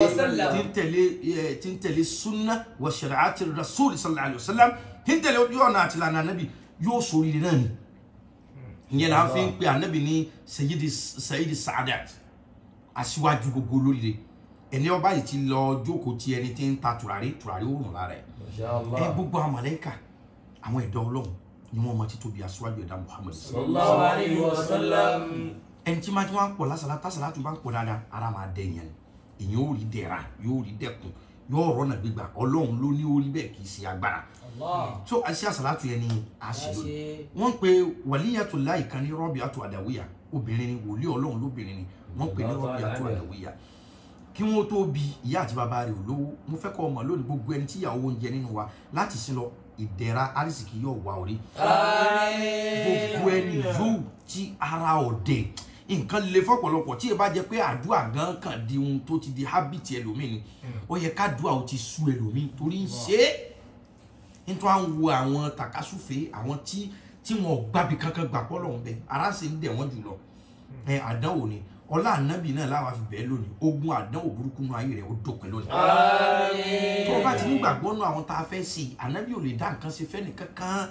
tí ń tẹ̀lé tí ń tẹ̀lé sunna wa shari'ati rasul sallallahu alayhi wa sallam tí ń tẹ̀lé ojú ọ̀nà àti ìlànà anabi yóò sọ oríire náà ni. Ìyẹn la fi ń pe anabi ní sayidi sayidi saadat aṣíwájú gbogbo olóríire. Ẹni ọba yìí ti lọ jókòó ti ẹni tí ń ta tùràrí tùràrí òórùn lára ẹ. Ẹ gbogbo àwọn màláíkà àwọn ẹ̀dá ọlọ́run ni wọ́n mọ títóbi aṣíwájú ẹ̀dá muhammed sallallahu alayhi wa sallam ẹni tí ti wá ń pọ̀ lásàlá tásàlá tó bá ń pọ̀ ara máa dẹ̀ yẹn èyàn ò rí dẹ̀ra yóò rí dẹ̀kun. Yóò rọ́nà gbígbà. Ọlọ́run ló ní orí bẹ́ẹ̀ kì í ṣe agbára. So àṣẹ àṣàlátù yẹn ni a ṣe. Lónìí wọ́n pe wàlíyàtò láì kan ní rọ́bì àtò àdàwíyà obìnrin ni wòlíì ọlọ́run lóbìnrin ni. Wọ́n pe ní rọ́bì àtò àdàwíyà kí wọ́n tó bi ìyá àti bàbá rẹ̀ olówó mo fẹ́ kọ́ ọmọ lónìí gbogbo ẹni tí ìyàwó ń jẹ nínú wa láti sin lọ ìdẹ̀ra arísìkì yóò wá orí. Gbogbo ẹni yóò ti ara ọ̀dẹ̀ nǹkan le fọ́pọ̀lọpọ̀ tí ẹ bá jẹ pé àdúrà gan kan di ohun tó ti di habit ẹlòmíì ni ó yẹ kádùá ó ti sú ẹlòmíì torí ń ṣe é. Nítorí àwọn wo àwọn takasúfè àwọn tí tí wọn ò gbàbí kankan gbà pọ́ lọ́hùn bẹ́ẹ̀ ara ń dẹ̀ wọ́n jùlọ. Ẹ àdánwò ni ọlá ànábì náà láwa fi bẹ́ẹ̀ lónìí. Ogun àdánwò burúkú nu ayé rẹ̀ ó dópin lónìí. tó o bá ti nígbàgbọ́ nu àwọn tá a fẹ́ ṣe ànábì ò lè dá nǹkan ṣe fẹ́ nìkan kan.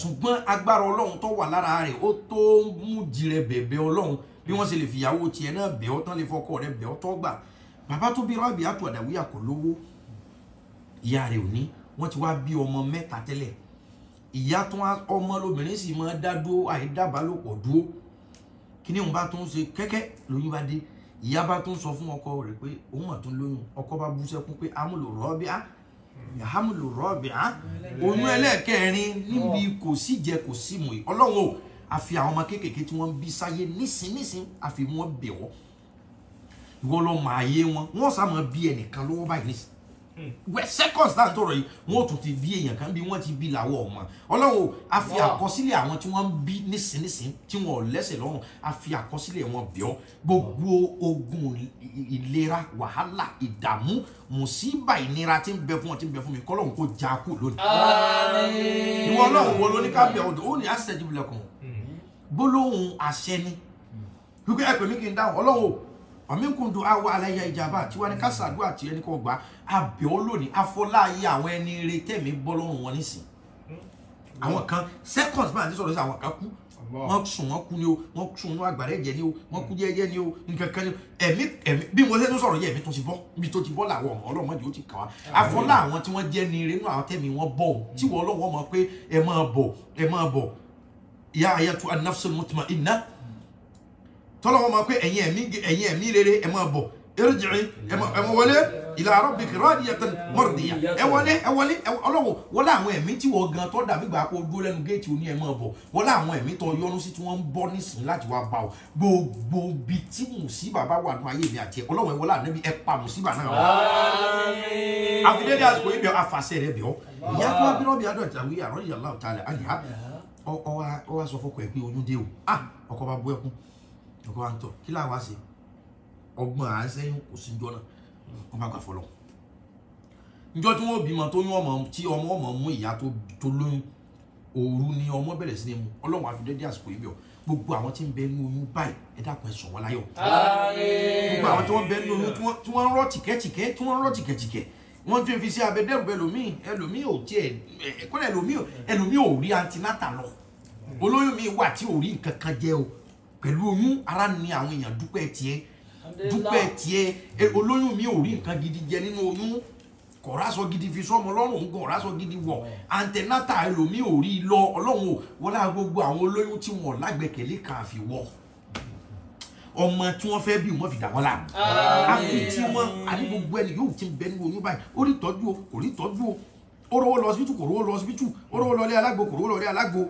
ṣùgbọ́n agbára ọlọ́run tó wà lára rẹ̀ ó tó mú jìrẹ̀ bẹ̀bẹ̀ ọlọ́run. Bí wọ́n ṣe lè fìyàwó tiẹ̀ náà bẹ̀ ọ́ tán lè fọkọ rẹ̀ bẹ̀ ọ́ tọ́ gbà. bàbá tó bí rábì àtúwàdàwíyà kò lówó. Ìyá rẹ̀ ò ní. Wọ́n ti kíní òun bá tó ń ṣe kẹ́kẹ́ lóyún bá dé. Ìyá bá tó ń sọ fún ọkọ rẹ̀ pé òun ń lóyún. Ọkọ bá bú sẹ́kún pé amúlò rọ́bì á yahamulu rọ́ọ̀bì á oyún ẹlẹ́ẹ̀kẹrin níbi kò sí jẹ kò sí mu. Ọlọ́run o àfi àwọn ọmọ kéékèèké tí wọ́n ń bí sáyé nísìn nísìn àfi wọ́n bẹ̀ ọ́ ìwọ lọ mọ àyè wọn wọ́n sá mọ bí ẹnìkan lọ́wọ́ báyìí nísìn seconds náà tọrọ yìí wọn ò tún ti bí èèyàn kan bí wọn ti bí làwọ ọmọ. Ọlọ́run a fi àkọsílẹ̀ àwọn tí wọn ń bí nísinsìnyí tí wọn ò lẹ́sẹ̀ lọ́rùn a fi àkọsílẹ̀ wọn bíọ. Gbogbo ogun ìlera wàhálà ìdààmú mùsíbà ìnira tí ń bẹ fún ọ tí ń bẹ fún mi kọlọ́run kò já kú lónìí. ìwọ Ọlọ́run wo ló ní ká bẹ ọdún ó ní àṣẹ jùlọ kan gbólóhùn àṣẹ ni. Hmm. Wípé ẹ pè mí kí n dáhùn. Ọlọ́run o àmì kùn dùn àwọ aláya ìjàmbá wọn ní ká ṣàdúrà tí ẹni kò gbà abẹ́ ọ lónìí afọláyé àwọn ẹni rẹ tẹ̀mí bọ́ lọ́rùn wọn nísìn. Àwọn kan seconds máa ti sọ̀rọ̀ sí àwọn kan kú. Wọ́n sùn wọ́n kú ni o wọ́n sùn ní àgbàrá ẹ̀jẹ̀ ni o wọ́n kú jẹ́jẹ́ ni o nǹkan kan ni ẹ̀mí ẹ̀mí bí mo ṣe tó sọ̀rọ̀ yẹ ẹ̀mí tó ti bọ́ ibi tó ti bọ́ làwọn ọmọ ọlọ́mọdé ó ti kà wá. Afọlá àwọn tí wọ́n jẹ́ ni ire nínú àwọn tẹ̀mí wọn bọ̀ tí wọ́n ọlọ́wọ́ mọ̀ pé ẹ máa bọ̀ ẹ máa bọ̀. Ya ayatu an-nafsul mutma'inna tọ́lọ́wọ́ máa pé ẹ̀yin ẹ̀mí ẹ̀yin ẹ̀mí rere ẹ̀ máa bọ̀. Irji'i ẹ̀ máa wọlé ila rabbika radiyatan mardiya. Ẹ wọlé ẹ wọlé ọlọ́wọ́ wọlé àwọn ẹ̀mí tí wọ́n gan tọ́ dàbí gbà kó dúró lẹ́nu géètì oní ẹ̀ máa bọ̀. Wọlé àwọn ẹ̀mí tọ́ yọnu sí tí wọ́n ń bọ́ nísìnyí láti wá bá ọ. Gbogbo bi tí mùsíbà bá wà nù ayé mi àti ẹ ọlọ́wọ́ ẹ wọlé ànábi ẹ pa mùsíbà náà nǹkan wa ń tọ̀ kí làwọn ṣe? Ọgbọ́n à ń sẹ́yìn kò sí jọ náà. Wọ́n bá gbà fọlọ́. Njọ́ tí wọ́n bímọ tó ní ọmọ tí ọmọ ọmọ mú ìyá tó lóyún òru ni ọmọ bẹ̀rẹ̀ sí ni mu ọlọ́run àfi dédé àsìkò yìí bíọ̀ gbogbo àwọn tí ń bẹ nínú oyún báyìí ẹ dákun ẹ sọ wọn láyọ̀. Gbogbo àwọn tí wọ́n bẹ nínú oyún tí wọ́n ń rọ́ tìkẹ́tìkẹ́ tí wọ́n ń rọ́ tìkẹ́tìkẹ́ wọ́n tún fi sí abẹ́dẹ́rù ẹlòmíì ẹlòmíì ò tiẹ̀ kọ́lẹ̀ ẹlòmíì ò rí antinata lọ. Olóyún mi wà tí ò rí nǹkan jẹ o pẹ̀lú oyún ara ni àwọn èèyàn dúpẹ́ tiẹ̀ dúpẹ́ tiẹ̀. Ẹ, olóyún mi ò rí nǹkan gidi jẹ nínú oyún. Kọ̀rásọ gidi fi sọ́mọ lọ́rùn ń kọ̀rásọ gidi wọ̀. Antenata ẹlòmíì ò rí lọ ọlọ́run ò wọlé gbogbo àwọn olóyún tí wọn lágbẹ̀kẹ̀lé kan àfi wọ̀. Ọmọ tí wọ́n fẹ́ bí wọ́n fi dà wọ́n láàmú. Àfi tí wọ́n àní gbogbo ẹni yóò ti bẹ nínú oyún báyìí. Ó rí tọ́jú o kò rí tọ́jú o. Ó rówó lọ síbítù kò rówó lọ síbítù ó rówó lọ ilé alágbo kò rówó lọ ilé alágbo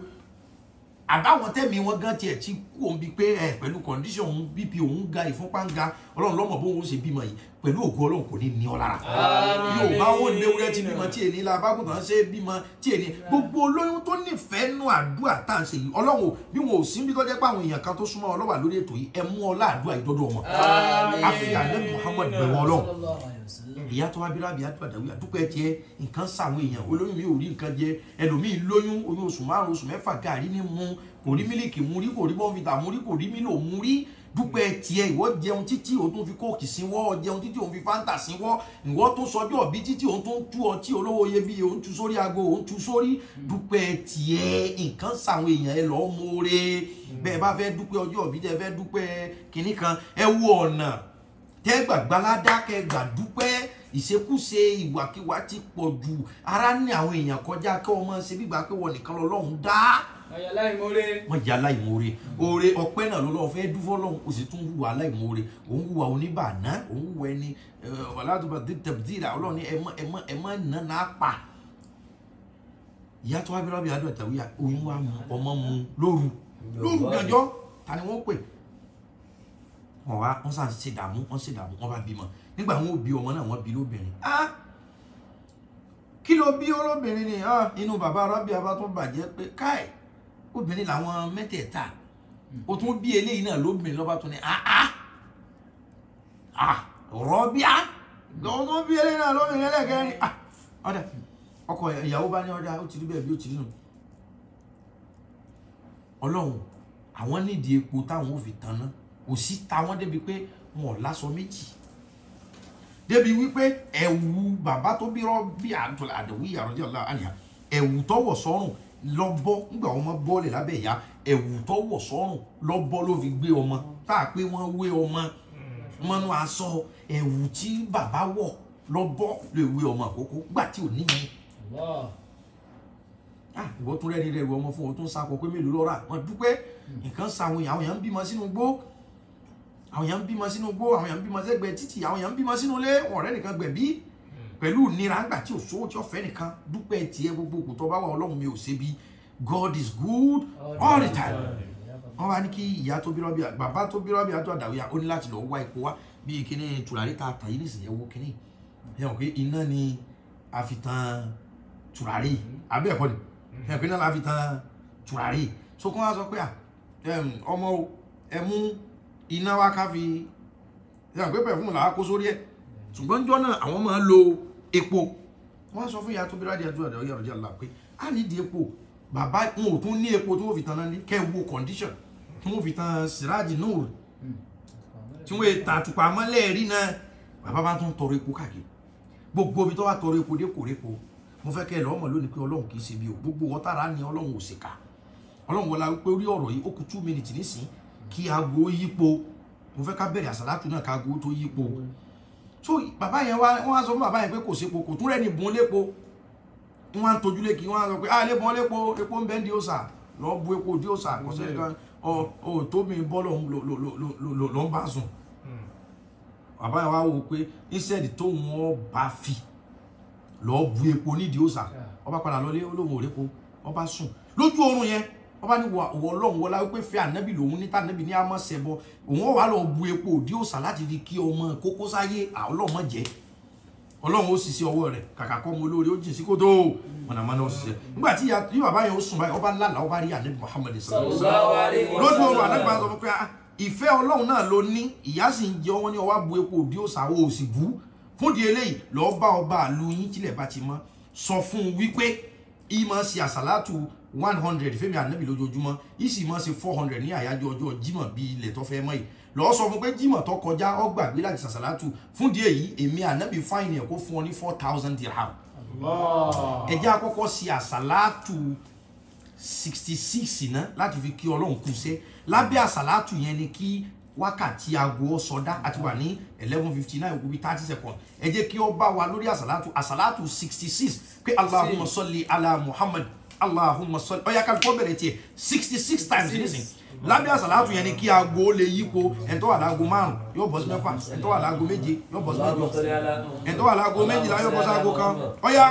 àbáwọn tẹ̀mí wọn gan tiẹ̀ ti kú òun bíi pé ẹ pẹ̀lú condition òun bp òun ga ìfúnpá ń ga ọlọ́run lọ́mọ bóun ó ṣe bímọ yìí pẹ̀lú ògo ọlọ́run kò ní ní ọ lára. Yorùbá ó léwúrẹ́ ti bímọ tí èní la bágùntàn ṣe bímọ tí èní gbogbo olóyún tó nífẹ̀ẹ́ nù àdúrà tá à ń ṣe yìí ọlọ́run bí wọn ò sí bí tọ́jẹ́ pé àwọn èèyàn kan tó súnmọ́ wọn lórí ètò yìí ẹ mú ọ láàdúrà ìdọ́dọ̀ wọn. Àfihàn alẹ́ muhammad bẹ̀wọ̀ ọlọ́run. Ìyá tó wá bí rábìá tó àdàwí àdúpẹ́ tiẹ̀ nǹkan sàwọn èèyàn olóyún mi ò rí nǹkan jẹ ẹlòmíín lóyún oyún oṣù márùn oṣù mẹ́fà gàrí ní mu kò rí mílíkì mu rí kò rí bọ́ǹfìtà mu rí kò rí mílò mu rí dúpẹ́ tiẹ̀ ìwọ jẹun títí o tún fi kóòkì sínwọ́ jẹun títí o fi fanta sínwọ́ ìwọ tó sọjọ́ bí títí o tún tú ọtí olówó iyebíye ń tu sórí aago ń tu sórí. Dúpẹ́ tiẹ̀ nǹkan sàwọn èèyàn ẹ lọ́ọ́ mọ́ọ́rẹ́ bẹ́ẹ̀ bá fẹ́ dúpẹ́ ọjọ́ bí tẹ́ fẹ́ dúpẹ́ kinní kan ẹ wo ọ̀nà. Tẹ́ gbàgbáládá kẹ́ gbàdúpẹ́ ìṣekúṣe ìwàkiwà ti pọ̀ jù ara ní àwọn èèyàn kọjá wọ́n máa ṣe bí gbà pé wọ́n nìkan lọ́lọ́run Jẹ́ aláìmoore oore ọpẹ́ náà ló lọ́ọ́ fẹ́ dúfọ́ lọ́hùn o sì tún hùwà aláìmoore òun hùwà oníbàná òun hùwà ẹni ọ̀làdùbà tẹ̀bìtìrà ọlọ́ọ̀ni ẹ̀mọ́ ẹ̀mọ́ nánà pa. Ìyá tó wá bí rọ́bì adùn ẹ̀tàwíyà oyún wa mu ọmọ mu lóru. Lóru gànjọ́ ta ni wọ́n pè? Wọ́n wá wọ́n sàn ṣe dààmú wọ́n ṣe dààmú wọ́n bá bímọ. Nígbà wọn ò bí náà ah kí ló bí olóbìnrin ni? Inú bàbá rọ́bì abá tó bàjẹ́ pé káì obìnrin làwọn mẹ́tẹ̀ẹ̀ta. O tún bí eléyìí náà lóbìnrin lọ́ba tó ní ah rọ́bíà lọ́wọ́ tó bí eléyìí náà lóbìnrin ẹlẹ́gẹ̀rin ah ọ̀dà ọkọ ìyàwó bá ní ọ̀dà ó ti rí bẹ́ẹ̀ bí ó ti rí nù. Ọlọ́run àwọn nídìí epo táwọn ò fi tanná. Kò sí táwọn débi pé wọn ò láṣọ méjì. Débi wípé ẹ̀wù bàbá tó bí rọ́bí àdàwí àròjẹ́ ọ̀la àníyá ẹ̀wù tọwọ̀ sọ́rùn lọ́bọ́ nígbà ọmọ bọ́ọ̀lì lábẹ́ ìyá ẹ̀wù tọwọ̀ sọ́rùn lọ́bọ́ ló fi gbé ọmọ. Tá a pé wọ́n wé ọmọ mọ́nú aṣọ ẹ̀wù tí bàbá wọ̀ lọ́bọ́ lè wé ọmọ àkókò. Gbà tí ò níyẹn ah ìwọ tún rẹ́ni rẹ̀ ọmọ fún ọ tó ń sakọ pé mélòó lọ́ra wọn dúpẹ́. Nǹkan sa àwọn èèyàn àwọn èèyàn ń bímọ sínú gbó àwọn èèyàn ń bímọ sínú gbó àwọn èèyàn ń bímọ sẹ́gbẹ̀ẹ́ títì àwọn èèyàn ń bímọ sínú ilé. Wọn ọ̀rẹ́ nìkan gbẹ̀bí pẹ̀lú ìnira ńgbà tí ò sówó tí ò fẹ́ nìkan dúpẹ́ tiẹ̀ gbogbo kò tọ́ bá wà ọlọ́run mi ò ṣe bí. God is good all the time. Wọ́n wá ní kí ìyá tó bí rọ́bì bàbá tó bí rọ́bì àtọ́ àdàwíyá ó ní láti lọ wá epo wá. Bíi kíní tùràrí tá a tà yìí nísìnyẹn wo kíní. Yẹn pé iná ni a fi tan tùràrí. Abẹ́ ẹ̀kọ́ ni? Yẹn pé iná la fi tan tùràrí. So kí wọ́n á sọ pé ọmọ ẹ mú iná wá ká fi yẹn pé pẹ̀fúmù làá kó sórí ẹ̀ ṣùgbọ́n jọ́ náà àwọn máa lo epo. Wọ́n sọ fún ìyá tó bí àdàwíyá rọ̀jà là pé a nídìí epo. Bàbá wọn ò tún ní epo tí wọ́n fi tan ní kẹ́ condition tí wọ́n fi tan siraji nóòrù tí wọ́n ta àtùpà mọ́lẹ̀ rí náà bàbá bá tún tọrọ epo káàkiri. Gbogbo ibi tó wà tọrọ epo dé kòrépo mo fẹ́ kẹ́ ẹ lọ́mọ lónìí pé ọlọ́run kì í ṣe bí o. Gbogbo ọ̀tara ni ọlọ́run ò ṣèkà. Ọlọ́run wọlá wípé orí ọ̀rọ̀ yìí ó kù two minutes nísìn kí aago yípo. Mo fẹ́ ká bẹ̀rẹ̀ àsálàtù náà ká aago tó yípo so bàbá yẹn wá wọ́n á sọ fún bàbá yẹn pé kò sépo kò tún rẹ́ni bùn lépo. Wọ́n á tójú lé kí wọ́n á sọ pé ah lébọn lépo epo ń bẹ́ ń di òòsà. Lọ́ọ́ bu epo di òòsà. Kò sẹ́ni kan ọ ọ tómi bọ́ọ̀lù ló ń bá sùn. Bàbá yẹn wá wò pé instead tó wọn bá fi lọ́ọ́ bu epo nídìí òòsà. Ọba padà lọlé olóhùn òrépo ọba sùn. Lójú oorun yẹn ọba ní wọ ọlọ́run wọlá wípé fẹ́ ànábì lòun níta ànábì ní àmọ́ ṣẹbọ. Òun wà lọ bu epo òdì òòsà láti fi kí ọmọ kókó sáyé. Ọlọ́mọ jẹ́ ọlọ́run ó sì sí ọwọ́ rẹ̀. Kàkà kọ́ ọmọ olóore ó jìn sí kótó. Mọ̀nàmọ́ná ó sì ṣe. Nígbà tí tí bàbá yẹn ó sùn báyìí ọba ńlá ọba rí ànábì Muhammad sallallahu alaihi wasallam lójú oorun ànábì sọ pé ah, ìfẹ́ ọlọ́run náà ló ní. Ìyá sì ń jẹ ọwọ́ ní ọwá bu epo òdì òòsà ó sì bú. Fún di eléyìí lọ́ọ́ bá ọba àlù yín tílẹ̀ bá ti mọ́. Sọ fún un wípé ìmọ̀ sí àsàlátù one hundred fẹ́mi ànábì lójoojúmọ́ yìí sì mọ̀ sí four hundred ní àyájọ́ ọjọ́ jímọ̀ bí ilẹ̀ tó fẹ́ mọ́ yìí. Lọ́ọ́ sọ fún pé jímọ̀ tó kọjá ó gbàgbé láti sàsàlátù fún di èyí èmi ànábì fáìní ẹ̀ kó fún ọ ní four thousand dirham. Allah. ẹ jẹ́ àkọ́kọ́ sí àsàlátù sixty six iná láti fi kí ọlọ́run kú sẹ́ lábẹ́ àsàlátù yẹn ni kí wákàtí aago sọdá àti wà ní eleven fifty nine òkú bíi thirty seconds. Ẹ jẹ́ kí ó bá wa lórí àsàlátù àsàlátù sixty six pé allahumma salli ala muhammad Allahumma salli. Ọ̀yà ká fọ́ bẹ̀rẹ̀ tiẹ̀. Sixty six times nísìn lábẹ́ àsàlátù yẹn ni kí aago lè yípo. Ẹ̀ńtọ́ wà láago márùn yóò bọ́ sí mẹ́fà. Ẹ̀ńtọ́ wà láago méje yóò bọ́ sí mẹ́jọ. Ẹ̀ńtọ́ wà méjìlá yóò bọ́ sí aago kan. Ọ̀yà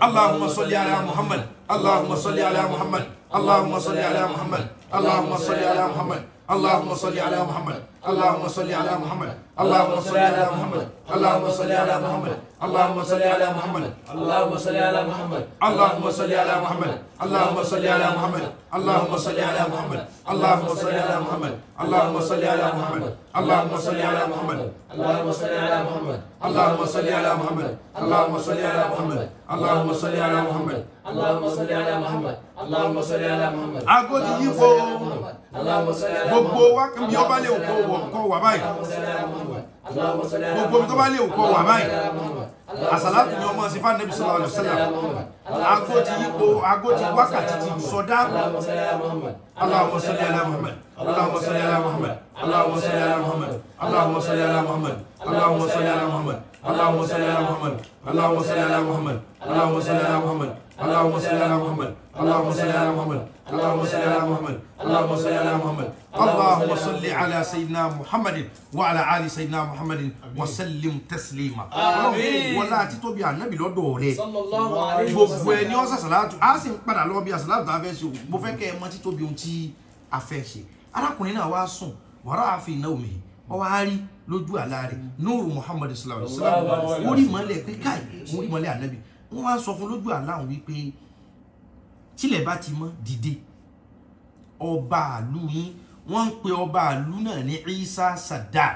Allahumma salli ala Muhammad. Allahumma salli ala Muhammad. Allahumma salli ala Muhammad. Allahumma salli ala Muhammad. Allahumma salli ala Muhammad. اللهم صل على محمد اللهم صل على محمد اللهم صل على محمد اللهم صل على محمد اللهم صل على محمد اللهم صل على محمد اللهم صل على محمد اللهم صل على محمد اللهم صل على محمد اللهم صل على محمد اللهم صل على محمد اللهم صل على محمد اللهم صل على محمد اللهم صل على محمد اللهم صل على محمد اللهم صل على محمد اللهم صل على محمد اللهم صل على محمد agodi yípo اللهم صل على gbogbo wa kan bí ọba lè kó wọ̀ kó wà báyìí gbogbo tó bá lè kó wà báyìí àsàlátù ni ọmọ sífà nẹ́bí sọ̀rọ̀ àlùsílà aago ti yípo aago ti wákàtí ti sọdá Allahumma salli ala Muhammad Allahumma salli ala Muhammad Allahumma salli ala Muhammad Allahumma salli ala Muhammad Allahumma salli ala Muhammad Allahumma salli ala Muhammad Allahumma salli ala Muhammad Allahumma salli ala Muhammad Allahumma salli ala Muhammad Allahumma salli ala Muhammad اللهم صل على محمد اللهم صل على محمد اللهم صل على محمد اللهم صل على سيدنا محمد وعلى ال سيدنا محمد وسلم تسليما آمين. wọlá àti tóbi ànábì lọ́dọ̀ rẹ̀ صلى الله عليه gbogbo ẹni ọsàn sàlátù a sì ń padà lọ bí àsàlátù tá a fẹ́ ṣe o mo fẹ́ kẹ́ ẹ mọ títóbi ohun tí a fẹ́ ṣe arákùnrin náà wá sùn wàrà àfi iná omi wọ́n wá rí lójú àlá rẹ̀ nóòrù muhammad sallallahu alayhi wa sallam orí mọ́lẹ̀ pé káì orí mọ́lẹ̀ ànábì wọ́n wá sọ fún lójú àlá òun wípé tílẹ̀ bá ti mọ́ dìde. Ọba àlú yín wọ́n ń pe ọba àlú náà ní isa sadar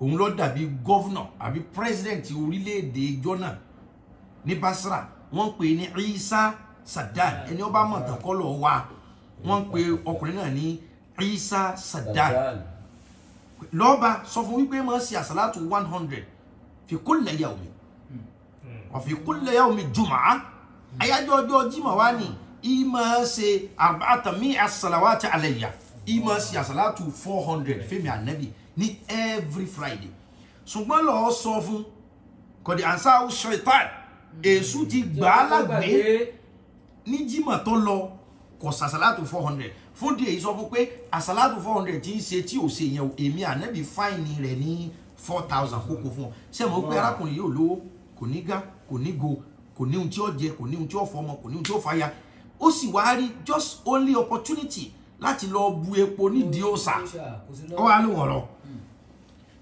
òun ló dàbí gọ́vnà àbí pírẹsidẹ̀ntì orílẹ̀-èdè ìjọ náà ní basra. Wọ́n ń pè ní isa sadar ẹni ọba mọ̀tàn kọ́lọ̀ wa wọ́n ń pe ọkùnrin náà ní isa sadar lọ́ba sọ fún wípé máa ṣe àsálàtù one hundred fi kulli yawmi. Wa fi kulli yawmi jùmọ̀ àyájọ́ ọjọ́ jimá wa ni ìmọ̀ ṣe àbátàmí àsàlàwàtì àlẹyà ìmọ̀ ṣe àsàlàtù four hundred fẹ́mi ànábì ní every friday. Ṣùgbọ́n lọ́ọ́ sọ fún kọ̀dí ansa ṣaitan èṣù ti gbà á lágbé ní jimá tó lọ kò sàṣàlátù four hundred. Fún di èyí sọ fún pé àṣàlátù four hundred tí ń ṣe tí ò ṣe yẹn o èmi ànábì fáìní rẹ̀ ní four thousand kókó fún ọ. Ṣé mo pé arákùnrin yóò lówó? Kò ní gá kò ní go kò ní ohun tí ó jẹ kò ní ohun tí ó fọmọ kò ní ohun tí ó fàya ó sì wá rí just only opportunity láti lọ bu epo nídìí òòsà ó wá lóun ọ̀rọ̀.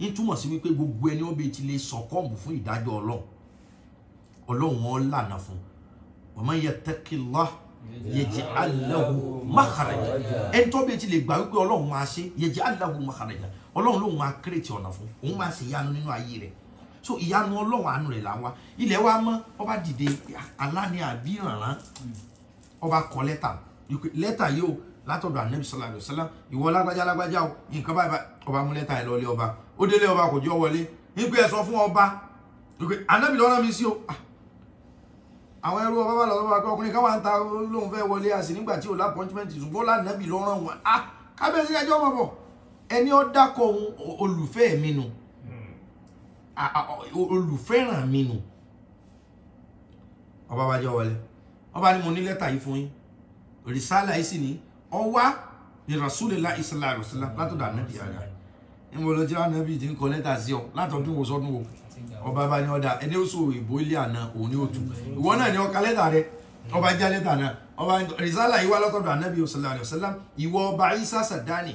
Ní túmọ̀ sí wípé gbogbo ẹni ó bẹ ti lè sọ̀kọ́ọ̀mù fún ìdájọ́ ọlọ́run. Ọlọ́run ọ̀ lànà fún wa man yattaqillah yaj'al lahu makhraja. Ẹni tó bẹ ti lè gbà wípé ọlọ́run máa ṣe yaj'al lahu makhraja. Ọlọ́run lòun máa kírètì ọ̀nà fún òun máa ṣe ìyanu nínú ayé rẹ̀ so ìyanu ọlọ́run àánú rẹ̀ là ilẹ̀ wa mọ́ ọba dìde aláni àbí ìrànràn? Ọba kọ lẹ́tà. Lẹ́tà yìí o látọ̀dọ̀ anabi alayhi wa sallam ìwọ lágbájá lágbájá o nǹkan báyìí ọba mú lẹ́tà yẹn lọ́lé ọba. Ó délé ọba kò jọ wọlé. Nígbà ẹ sọ fún ọba. Anabi lọ́rọ̀ mi sí o. Àwọn ẹrú ọba bá lọ́wọ́ pé ọkùnrin káwá ta lóun fẹ́ wọlé àsì nígbà tí ò lápọ́ńtímẹ́ǹtì ṣùgbọ́n lánàbì lọ́rọ̀ wọn. A kábíyèsí ẹjọ́ ọmọ bọ̀. Ẹni ó dákọ̀ olùfẹ́ mi nu olùfẹ́ràn mi nu ọba bá jẹ́ wọlé ọba ni mo ní lẹ́tà yìí fún yín. Rìsálà yìí sì ní ọwá ní rasulillah isla rasulillah látọ̀dọ̀ ànábì ara níbo ló jẹ́ ànábì tí ń kọ lẹ́tà sí ọ? Látọ̀dún wo sọ́dún wo? Ọba bá ní ọ̀dà ẹni ó sọ ìbò ilé àná òun ní òtún ìwọ náà ní ọkà lẹ́tà rẹ. Ọba já lẹ́tà náà. Ọba rìsálà yìí wá látọ̀dọ̀ ànábì sallallahu alaihi wasallam. Ìwọ ọba isa sadani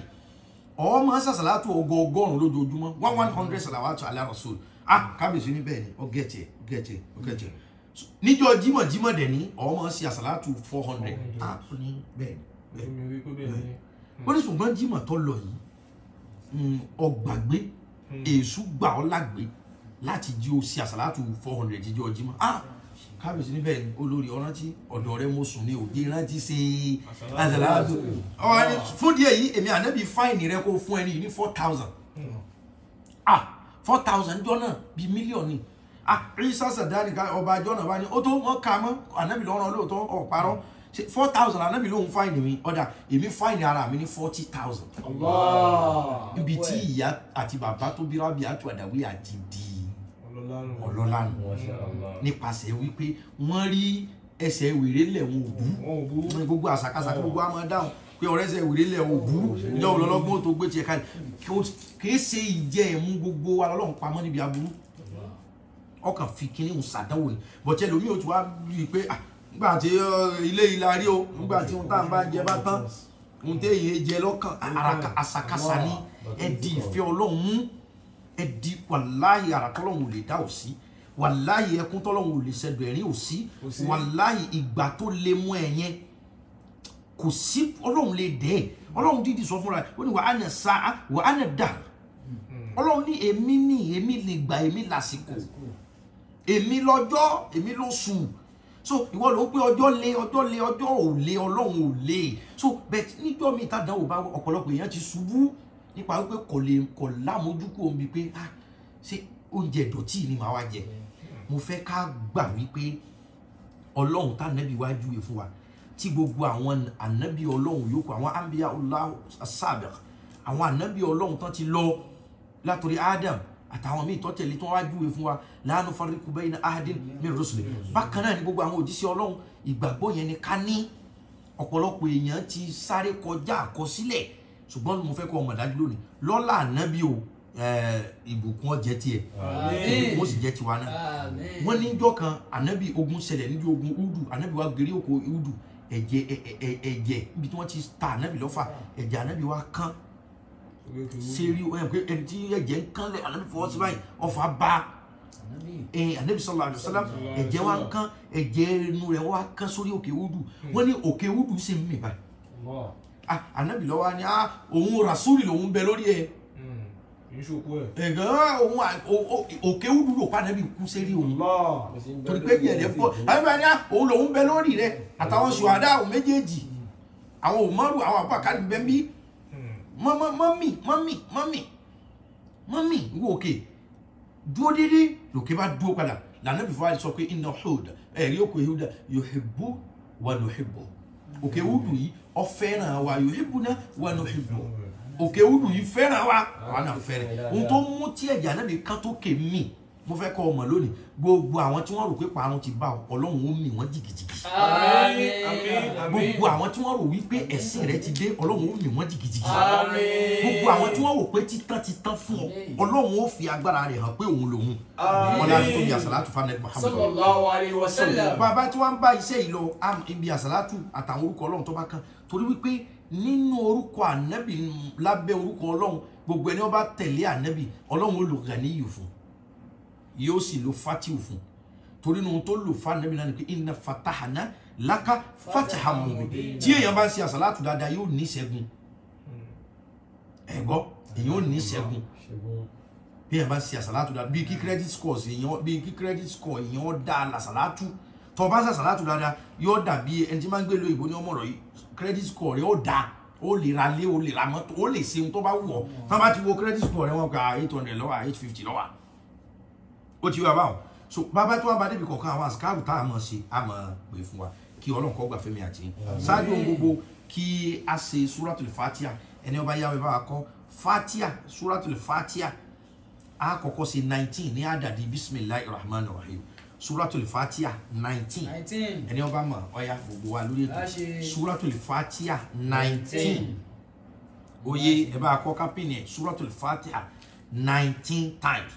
ọmọ sàṣàlátù ọgọọgọ́rùn lójoojúmọ́. One one hundred salawatu ala rasul. Ah kábíyèsí ní bẹ́ẹ̀ ni. Ọ ọ gẹ̀ẹ́tì ẹ níjọ́ jímọ̀ jímọ̀ dẹ̀ ní ọmọ sí àṣàlátù four hundred. Ah ó ní bẹ́ẹ̀ ni bẹ́ẹ̀ ni. Ó ní ṣùgbọ́n jímọ̀ tó lọ yìí ọgbàgbé èṣù gbà ọ́ lágbé láti jí o sí àṣàlátù four hundred jíjọ́ jímọ̀. Ah kábíyèsí níbẹ̀ ni olórí ọ̀rántí ọ̀dọ̀ rẹ mo sùn ní òde rántí ṣe àṣàlátù fún díẹ̀ yìí èmi ànábì fáìnì rẹ kó fún ẹni ní four thousand. Ah four thousand jọ náà bíi mílíọ̀nù ah isa sadani ká ọba àjọ náà bá ní ó tó wọn kà mọ́ ànábì lọ́rọ̀ lóòótọ́ ọ̀parọ́ four thousand ànábì lóhun fáìnì mi? Ọ̀dà èmi fáìnì ara mi ní forty thousand. ibi tí ìyá àti bàbá tó bí rábì àti àdàwí àti di ọlọ́lànà nípasẹ̀ wípé wọ́n rí ẹsẹ̀ wèrè lẹ̀ wọn ò bú. Gbogbo àṣàkáṣà kí gbogbo àmọ́ dáhùn pé ọ̀rẹ́ ẹsẹ̀ wèrè lẹ̀ wọn ò bú. Ìjọ ọlọ́gbọ́n tó gbé tiẹ̀ ká kì í ṣe ìjẹ́ ẹ̀mú gbogbo wa lọ́lọ́run pamọ́ níbi aburú. Ọkàn fi kinní ń ṣàdánwò ni. Bọ̀tẹ́ lomi ò tún wá rí i pé nígbà tí ilé ìlà rí o nígbà tí ohun tá à ń bá jẹ bá tán ohun tẹ́ èyí jẹ lọ́kàn àṣàkáṣà ni. ẹ di ìfẹ́ ọlọ́run mú ẹ di wàláhì àrà tọ́lọ́run ò lè dá ò sí. Wàláhì ẹkún tọ́lọ́run ò lè ṣẹ̀dọ̀ ẹ̀rín ò sí. Wàláhì ìgbà tó lè mú ẹ yẹn. Kò sí ọlọ́run lè dẹ́ ọlọ́run dídì sọ fúnra ó ní wà á nà sáà wà á nà dà ọlọ́run ní èmi ní èmi lè gbà èmi lásìkò. Èmi lọ́jọ́ èmi ló sùn. So ìwọ ló pé ọjọ́ lé ọjọ́ lé ọjọ́ ò lé ọlọ́run ò lé so bẹ́ẹ̀ níjọ́ mi tá dánwò bá ọ̀pọ̀lọpọ̀ èèyàn ti ṣubú nípa wípé kò lè kò lámójúkú omi pé ah ṣé oúnjẹ ìdọ̀tí ni màá wá jẹ? Mo fẹ́ ká gbà wípé ọlọ́run tá ànábì wá júwe fún wa tí gbogbo àwọn ànábì ọlọ́run yòókù àwọn àǹbíyá ọlọ́run sábẹ̀ àwọn ànábì ọlọ́run tán ti lọ látòrí Adam àtàwọn míì tó tẹ̀lé tó wá júwe fún wa la nufarriqu bayna ahadin min rusuli bákan náà ni gbogbo àwọn òjíṣẹ́ ọlọ́run ìgbàgbọ́ yẹn ni ká ní ọ̀pọ̀lọpọ̀ èèyàn ti sáré kọjá àkọsílẹ̀ ṣùgbọ́n mo fẹ́ kọ́ ọmọ dájú lónìí lọ́lá ànábì o ìbùkún ọ̀jẹ̀ tiẹ̀. Ìbùkún sì jẹ́ tiwa náà. Wọ́n níjọ́ kan ànábì ogun ṣẹlẹ̀ níjọ́ ogun udu ànábì wa gèrè oko udu ẹ̀jẹ̀ ẹ̀jẹ̀ ibi tí wọ́n ti ta ànábì lọ́fà. Ẹ̀jẹ̀ ànábì wa kán. Seri ẹni tí ẹ̀jẹ̀ ń kán lẹ̀ ànábì fọwọ́ sí báyìí ọfà bá. Sallallahu alaihi wasallam ẹ̀jẹ̀ wa kán ẹ̀jẹ̀ inú rẹ̀ wá kán sórí òkè udu wọ́n ní òkè udu sì ń mì báyìí ànábì lọ́wọ́ ni ah òun rasúlì lòun bẹ lórí ẹ̀. Ẹ̀. ẹ̀gán òun à- o- o- òkè udu lò pa ànábì kú sẹ́rí òun. Torí pé yẹn lè pọ̀ àbí ní òun lòun bẹ lórí rẹ̀. Àtàwọn ṣùwádà àwọn méjèèjì àwọn òmọrù àwọn àbúkàrí bẹ ń bí mọ́mí mọ́mí mọ́mí mọ́mí wo òkè. Dúró dédé lòkè bá dúró padà. Lànà bí fọwọ́ sọ pé iná hóòdà ẹ̀rí òkè hóòdà yuhibbu wa nuhibbu òkè hóòdù yìí ó fẹ́ràn wa yuhibbuna wa nuhibbu. Òkè hóòdù yìí fẹ́ràn wa wa náà fẹ́ràn. Ohun tó mú tí ẹ̀jẹ̀ bí kán tó kè mí mo fẹ́ kọ́ ọmọ lónìí. Gbogbo àwọn tí wọ́n rò pé parun ti bá ọlọ́run ó mì wọ́n jìgìjìgì. Gbogbo àwọn tí wọ́n rò wípé ẹ̀sìn rẹ ti dé ọlọ́run ó mì wọ́n jìgìjìgì. Gbogbo àwọn tí wọ́n rò pé títán ti tán fún ọ ọlọ́run ó fi agbára rẹ̀ hàn pé òun lòun. Wọn láti tóbi àsàlátù alayhi wa sallam. bàbá tí wọ́n ń bá iṣẹ́ yìí lọ am ibi àsàlátù àtàwọn orúkọ ọlọ́run tó bá kàn torí wípé nínú orúkọ ànábì lábẹ́ orúkọ ọlọ́run gbogbo ẹni wọ́n bá tẹ̀lé ànábì ọlọ́run ó lò gàníyù fún yóò sì lo fatihu fún. Torí nu tó lò fún ànábì náà ni pé inna fatahana laka fataha mubin. Tí èèyàn bá ń ṣe àsàlátù dáadáa yóò ní ìṣẹ́gun. Ẹ̀gbọ́ èèyàn ò ní ìṣẹ́gun. Bí èèyàn bá ń ṣe àsàlátù dáadáa bí kí credit scores èèyàn bí kí credit score èèyàn dá làsàlátù. Tó o bá ń ṣe àsàlátù dáadáa yóò dàbí ẹni tí máa ń gbé ìbò ní ọmọ rẹ credit score rẹ ó dáa ó lè ra lé ó lè ra mọ́tò ó lè ṣe ohun tó bá wù ọ́. Tí wọ́n ti wo credit score rẹ wọ́n ka eight hundred lọ́wọ́ eight fifty lọ́wọ́ ó ti wá báwọn. So bàbá tí wọn bá débi kọ̀ọ̀kan àwọn àsìkáàrù tá a mọ̀ ṣe a mọ̀ pé fún wa kí ọlọ́run kọ́ gbà fẹ́mi àti ṣáájú ohun gbogbo kí a ṣe suratul fatia ẹni ọba yáwé bá wa kọ́. Fatia suratul fatia a kọ́kọ́ ṣe nineteen ní àdàdì bisimilahi rahman rahim. Suratul fatia nineteen. Ẹni ọba mọ̀ ọya gbogbo wa lórí ètò. Suratul fatia nineteen. oye ẹ bá kọ́ kápẹ́nì ẹ̀. Suratul fatia nineteen times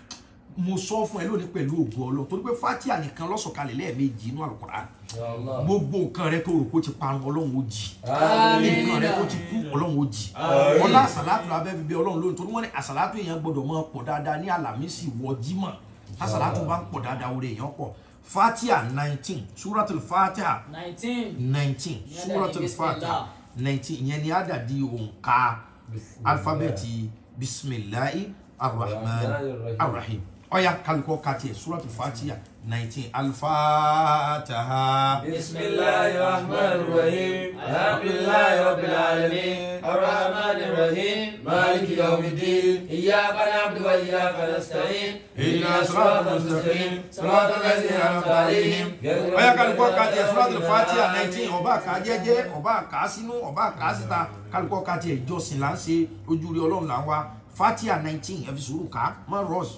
mo sọ fún ẹ lónìí pẹ̀lú ògùn ọlọ́ torí pé fatia nìkan lọ́sọ̀kalẹ̀ lẹ́ẹ̀mejì inú àlùkùránì gbogbo nǹkan rẹ tó rò kó ti parun ọlọ́run ó jì nǹkan rẹ tó ti kú ọlọ́run ó jì ọlá àsàlátù abẹ́ bíbẹ́ ọlọ́run lónìí torí wọ́n ní àsàlátù èèyàn gbọ́dọ̀ máa pọ̀ dáadáa ní àlàmísì wọ jímọ̀. Àsàlátù bá ń pọ̀ dáadáa orí èèyàn pọ̀. Fatia nineteen suratul fatia Nineteen. suratul fatia nineteen ìyẹn ni àdàdì òǹkà alifábẹ́ẹ̀tì bisimilahi arrahman arrahim ɔya kalikɔ kati suratu fatiha nineteen. Alifataha. bisimilayi rahman rahim alhamdulilayi rabbil alamin arahman rahim maliki yawmidin iyaka nabdu wa iyaka nasta'in. Ina sirata mustaqim. Sirata lazina amtalihim. ɔya kalikɔ kati suratu fatiha nineteen. Ɔba ká jẹ́jẹ́ ɔba ká sínú ɔba ká síta kalikɔ kati ìjọsìn là ń ṣe ojúre Ọlọ́run là ń wá fatiha nineteen ẹ fi sùúrù ká. Mọ rọs.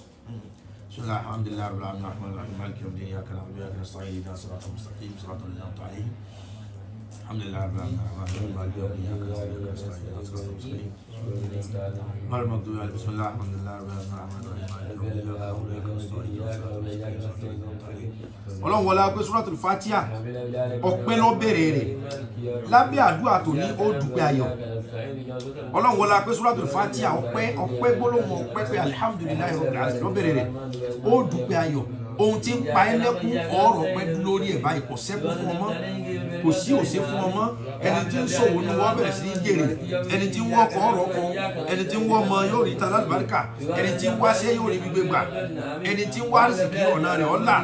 بسم الله الحمد لله رب العالمين الرحمن الرحيم مالك يوم الدين إياك نعبد وإياك نستعين إهدنا الصراط المستقيم صراط الذين أنعمت عليهم. الحمد لله رب العالمين الرحمن الرحيم مالك يوم الدين إياك نعبد وإياك نستعين اهدنا الصراط المستقيم. غير المغضوب عليهم بسم الله الحمد لله رب العالمين الرحمن الرحيم مالك يوم الدين اياك نعبد ọlọ́run wọlé pé suratul fatiha ọpẹ́ ló bẹ̀rẹ̀ rẹ̀ lábẹ́ àdúrà tó ní ó dúpẹ́ ayọ̀ ọlọ́run wọlé pé suratul fatiha ọpẹ́ ọpẹ́ gbólóhùn ọpẹ́ pé alihamudulilayi rabbil alamin ló bẹ̀rẹ̀ rẹ̀ ó dúpẹ́ ayọ̀ ohun tí ń pa ẹ́ lẹ́kún ọ̀rọ̀ pẹ́ lórí ẹ̀ báyìí kò sẹ́kù fún ọmọ kò sí òsè fún ọmọ ẹni tí ń ṣòwò ni wọ́n bẹ̀rẹ̀ sí í jèrè. Ẹni tí ń wọ́ ọkọ̀ ọ̀rọ̀ kan ẹni tí ń wọ́ ọmọ yóò rí tala àlùbáríkà. Ẹni tí ń wá yóò rí gbígbé gbà. Ẹni tí ń wá rìsìkì ọ̀nà rẹ̀ ọ̀la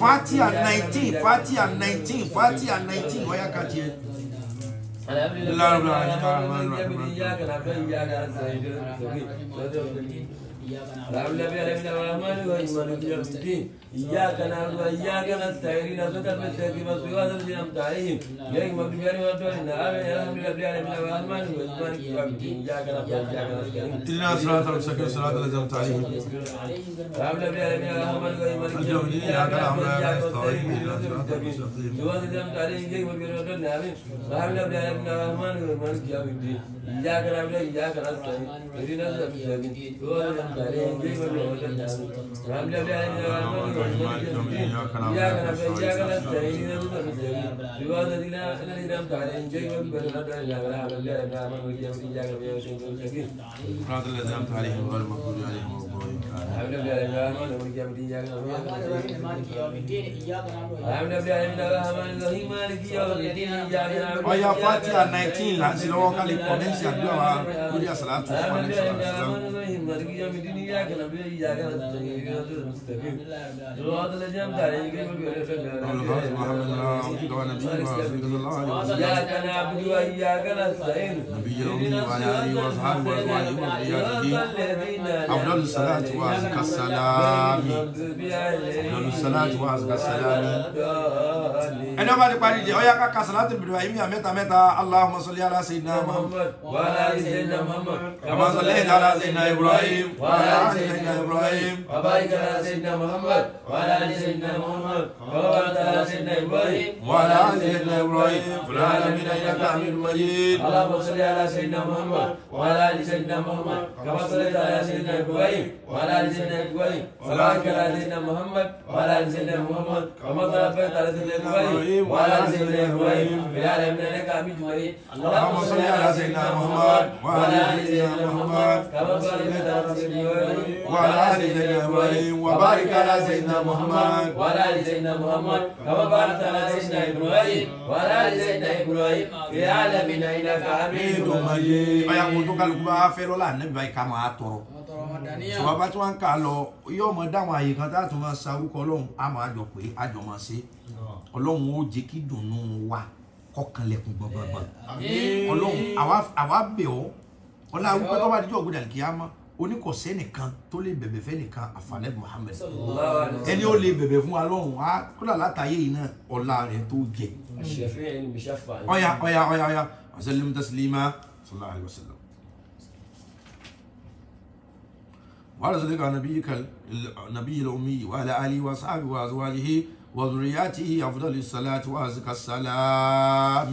fatia nineteen fatia nineteen fatia nineteen ọ̀yá kàtí ẹ̀. Alhamdulillah rabbil alamin. لا حول من ولا مال وإيمان يوم الدين. إياك نعبد وإياك نستعين. صدق المستقيم صراط الذين أنعمت عليهم غير المغضوب عليهم ولا الضالين آمين يا رب العالمين ولا مال وإيمان يوم الدين إياك نعبد وإياك نستعين. اهدنا صراط المستقيم. صراط الذين أنعمت عليهم. لا حول من ولا مال وإيمان يوم الدين إياك نعبد وإياك نستعين. صراط الذين أنعمت عليهم. غير المغضوب عليهم ولا الضالين آمين لا حول من ولا مال وإيمان يوم الدين. إياك نعبد وإياك نستعين. اهدنا صراط المستقيم صراط الذين أنعمت عليهم الذين أنعمت عليهم غير المغضوب عليهم الدين إياك نعبد ọ̀yá fatia nineteen là ń ṣe lọ́wọ́ ká lè kọ́nẹ́ǹsì àdúrà wa lórí àṣàlátù fún الحمد ọ̀nẹ́ǹsì لله àṣàlátù. الرحمن الرحيم مالك يوم الدين إياك نعبد وإياك نستعين اهدنا الصراط المستقيم صراط الذين أنعمت عليهم غير المغضوب عليهم ولا محمد الله عبدك ونبيك ورسولك صلى الله عليه وسلم إياك نعبد وإياك نستعين نبي الأمي وعلى آله وأصحابه وأزواجه وذرياته أفضل الصلاة وأزكى السلام أفضل الصلاة وأزكى السلام ẹni ọba ti parí jẹ ọyá ká salatu ibrahim ya mẹ́ta mẹ́ta allahumma salli ala sayyidina muhammad محمد وعلى آل سيدنا محمد kama sallaita ala sayyidina ibrahim wa ala ali sayyidina ibrahim وبارك على سيدنا محمد وعلى ال سيدنا محمد وبارك على سيدنا ابراهيم wa ala ali sayyidina ibrahim fil alamin innaka hamidum majid اللهم صل على سيدنا محمد وعلى ال سيدنا محمد كما صليت على سيدنا ابراهيم وعلى ال سيدنا ابراهيم وبارك على سيدنا محمد وعلى ال سيدنا محمد كما باركت على سيدنا ابراهيم وعلى ال سيدنا ابراهيم في العالمين انك حميد مجيد اللهم صل على سيدنا محمد وعلى ال سيدنا محمد كما باركت على سيدنا ابراهيم وعلى آل سيدنا إبراهيم وبارك على سيدنا محمد وعلى ال سيدنا محمد كما باركت على سيدنا ابراهيم وعلى ال سيدنا ابراهيم في العالمين انك حميد Ìdùn مجيد ọ̀yà kò tó kálukú bá fẹ́ lọ́la níbi báyìí ká máa tọrọ. ṣùgbọ́n bá tí wọ́n ń kà lọ yóò mọ dáwọn àyè kan táà tó máa sa orúkọ á máa jọ pé á jọ máa ṣe. Ọlọ́run ó jẹ́ kí dùnnú wa kọkànlẹ̀kùn gbọ̀ngbọ̀ngbọ̀n. Ọlọ́run àwa bẹ̀ ọ́. Ọlá wípé tó bá dijọ́ ògbódà kì á mọ́ oníkọ̀sẹ́ nìkan tó lè bẹ̀bẹ̀ fẹ́ nìkan àfàlẹ́ Muhammad. Ẹni ó lè bẹ̀bẹ̀ fún wa lọ́run á kódà látàyè yìí náà ọlá rẹ̀ tó jẹ. ọ̀ya ọ̀ya ọ̀ya ọ̀ya. Wa sallim taslima. وعلى ذلك نبيك النبي الأمي وعلى آله وأصحابه وأزواجه وذرياته أفضل الصلاة وأزكى السلام.